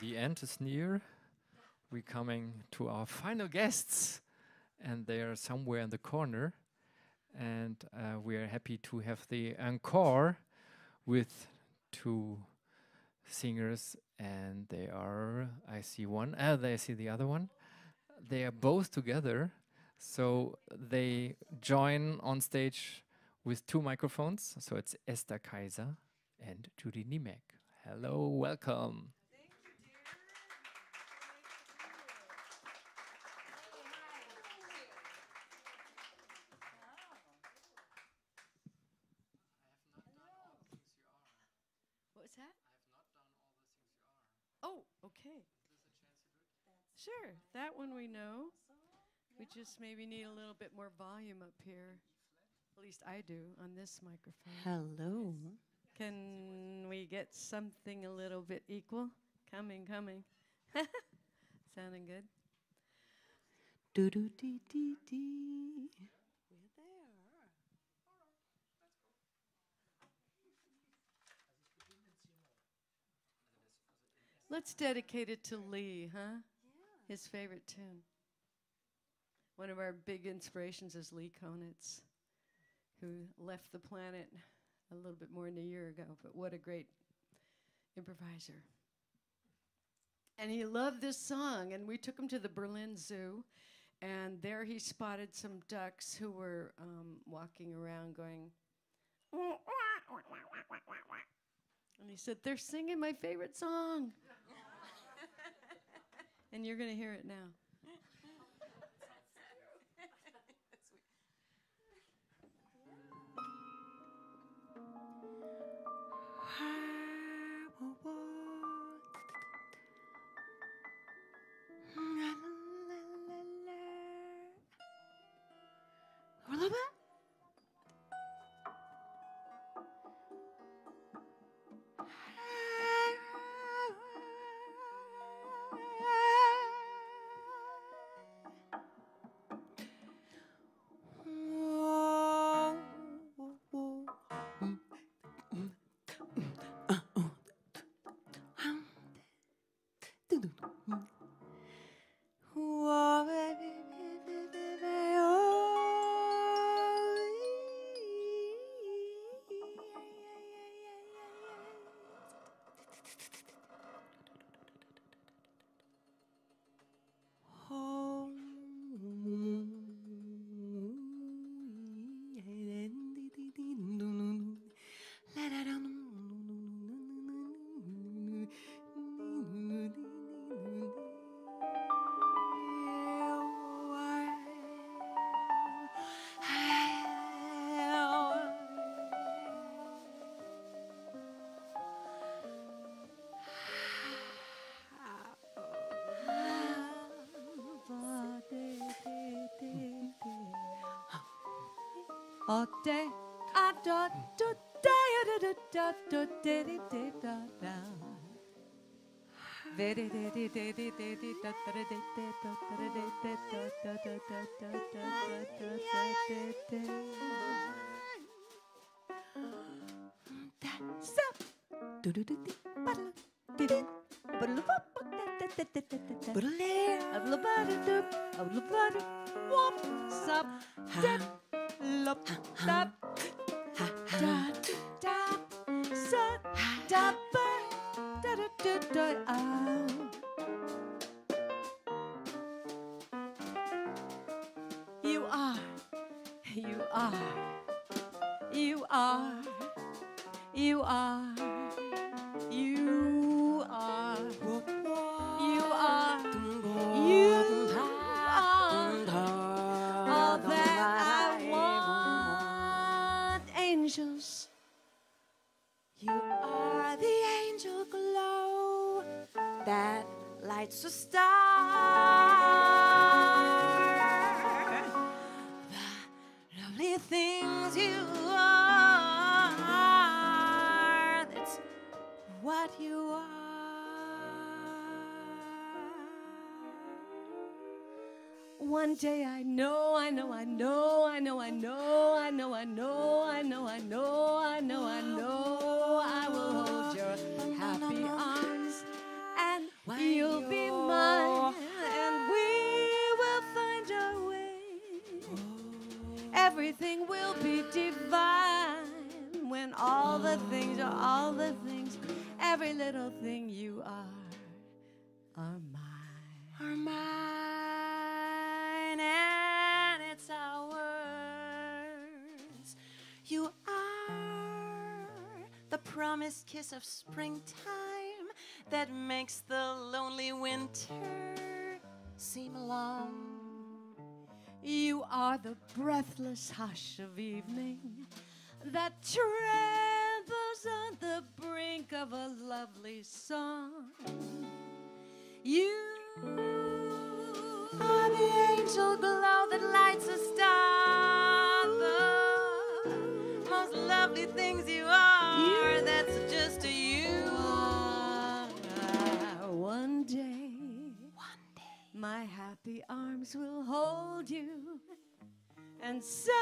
The end is near. We're coming to our final guests, and they are somewhere in the corner. And uh, we are happy to have the encore with two singers, and they are, I see one, uh, I see the other one. They are both together, so they join on stage with two microphones. So it's Esther Kaiser and Judy Niemack. Hello, welcome. What was that? Oh, okay. Sure, that one we know. We just maybe need a little bit more volume up here. At least I do on this microphone. Hello. Can we get something a little bit equal? Coming, coming. Sounding good? Do do dee dee dee. We're there. Let's dedicate it to Lee, huh? Yeah. His favorite tune. One of our big inspirations is Lee Konitz, who left the planet a little bit more than a year ago, but what a great improviser. And he loved this song, and we took him to the Berlin Zoo, and there he spotted some ducks who were um, walking around going, and He said, They're singing my favorite song. and you're going to hear it now. heart. All day, I do do day da da da da da da da da. Da da da. Sup, dip, kiss of springtime that makes the lonely winter seem long. You are the breathless hush of evening that trembles on the brink of a lovely song. You are the angel glow arms will hold you, and someday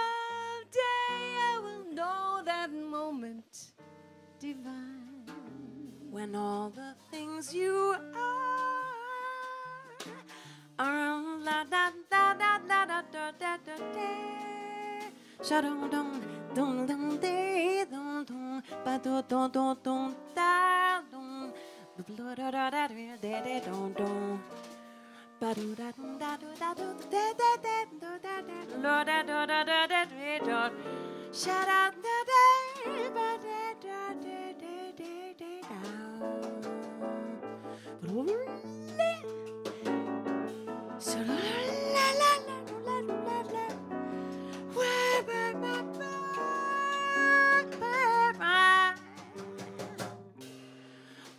I will know that moment divine. when all the things you are are la da da da da da da da da da. Sha dum dum dum dum de dum dum ba do do do dum da dum bla da da da de de de dum Shout out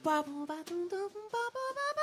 Ba ba ba ba ba ba ba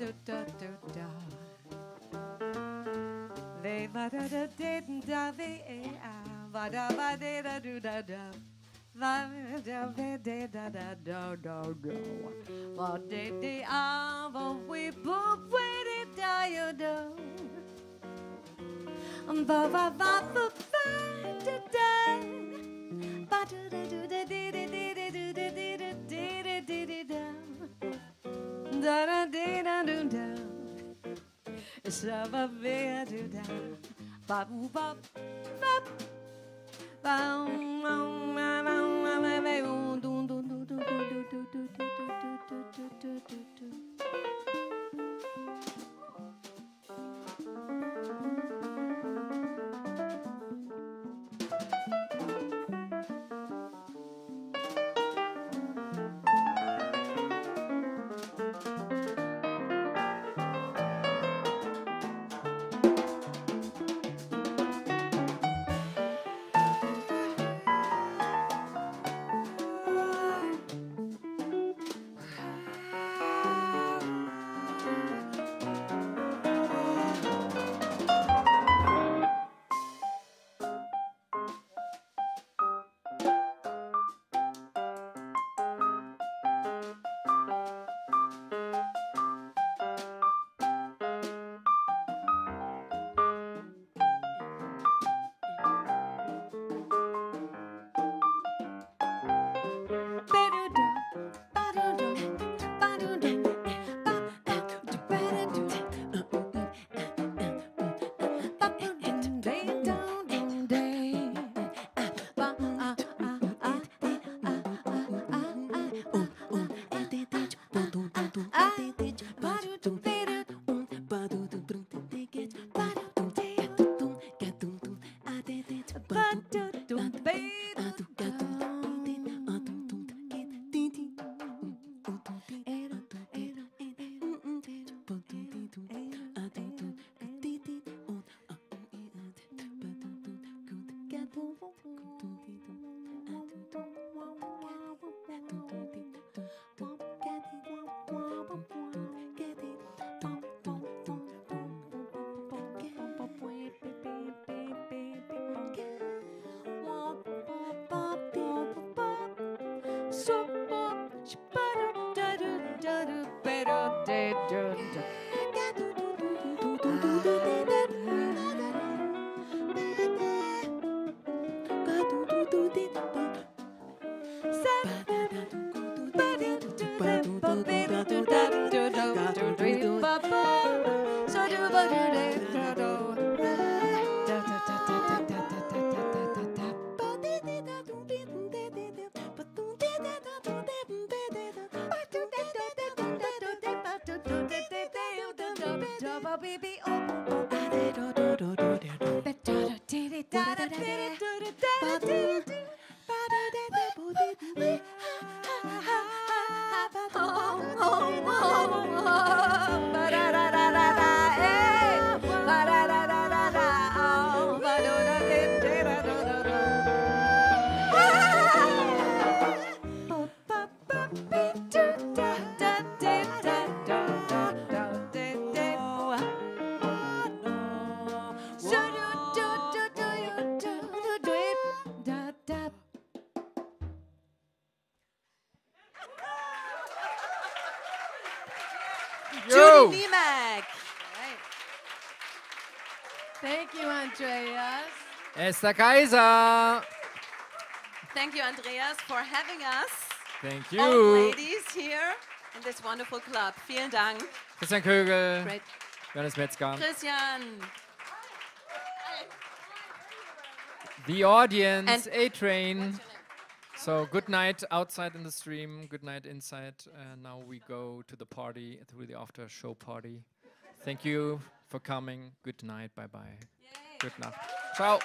do da da lo da do da da da de do sha da da da ba da da de de de de Ba ba ba ba ba da da. Ba da da do da dee da dee da do da dee da dee da dee dee da. Da da da do da. Sa ba be do da. Ba boo ba ba. Ba ma ma ma ma ma ma do do do do do do do do do do do do do. my baby. Oh, oh, oh. Andreas. Esther Kaiser! Thank you, Andreas, for having us, Thank you! ladies, here in this wonderful club. Vielen Dank. Christian Kögel, Great. Johannes Metzger. Christian. The audience, and A-Trane. So good night outside in the stream. Good night inside. And now we go to the party, through the after show party. Thank you for coming. Good night. Bye bye. Good night. Ciao.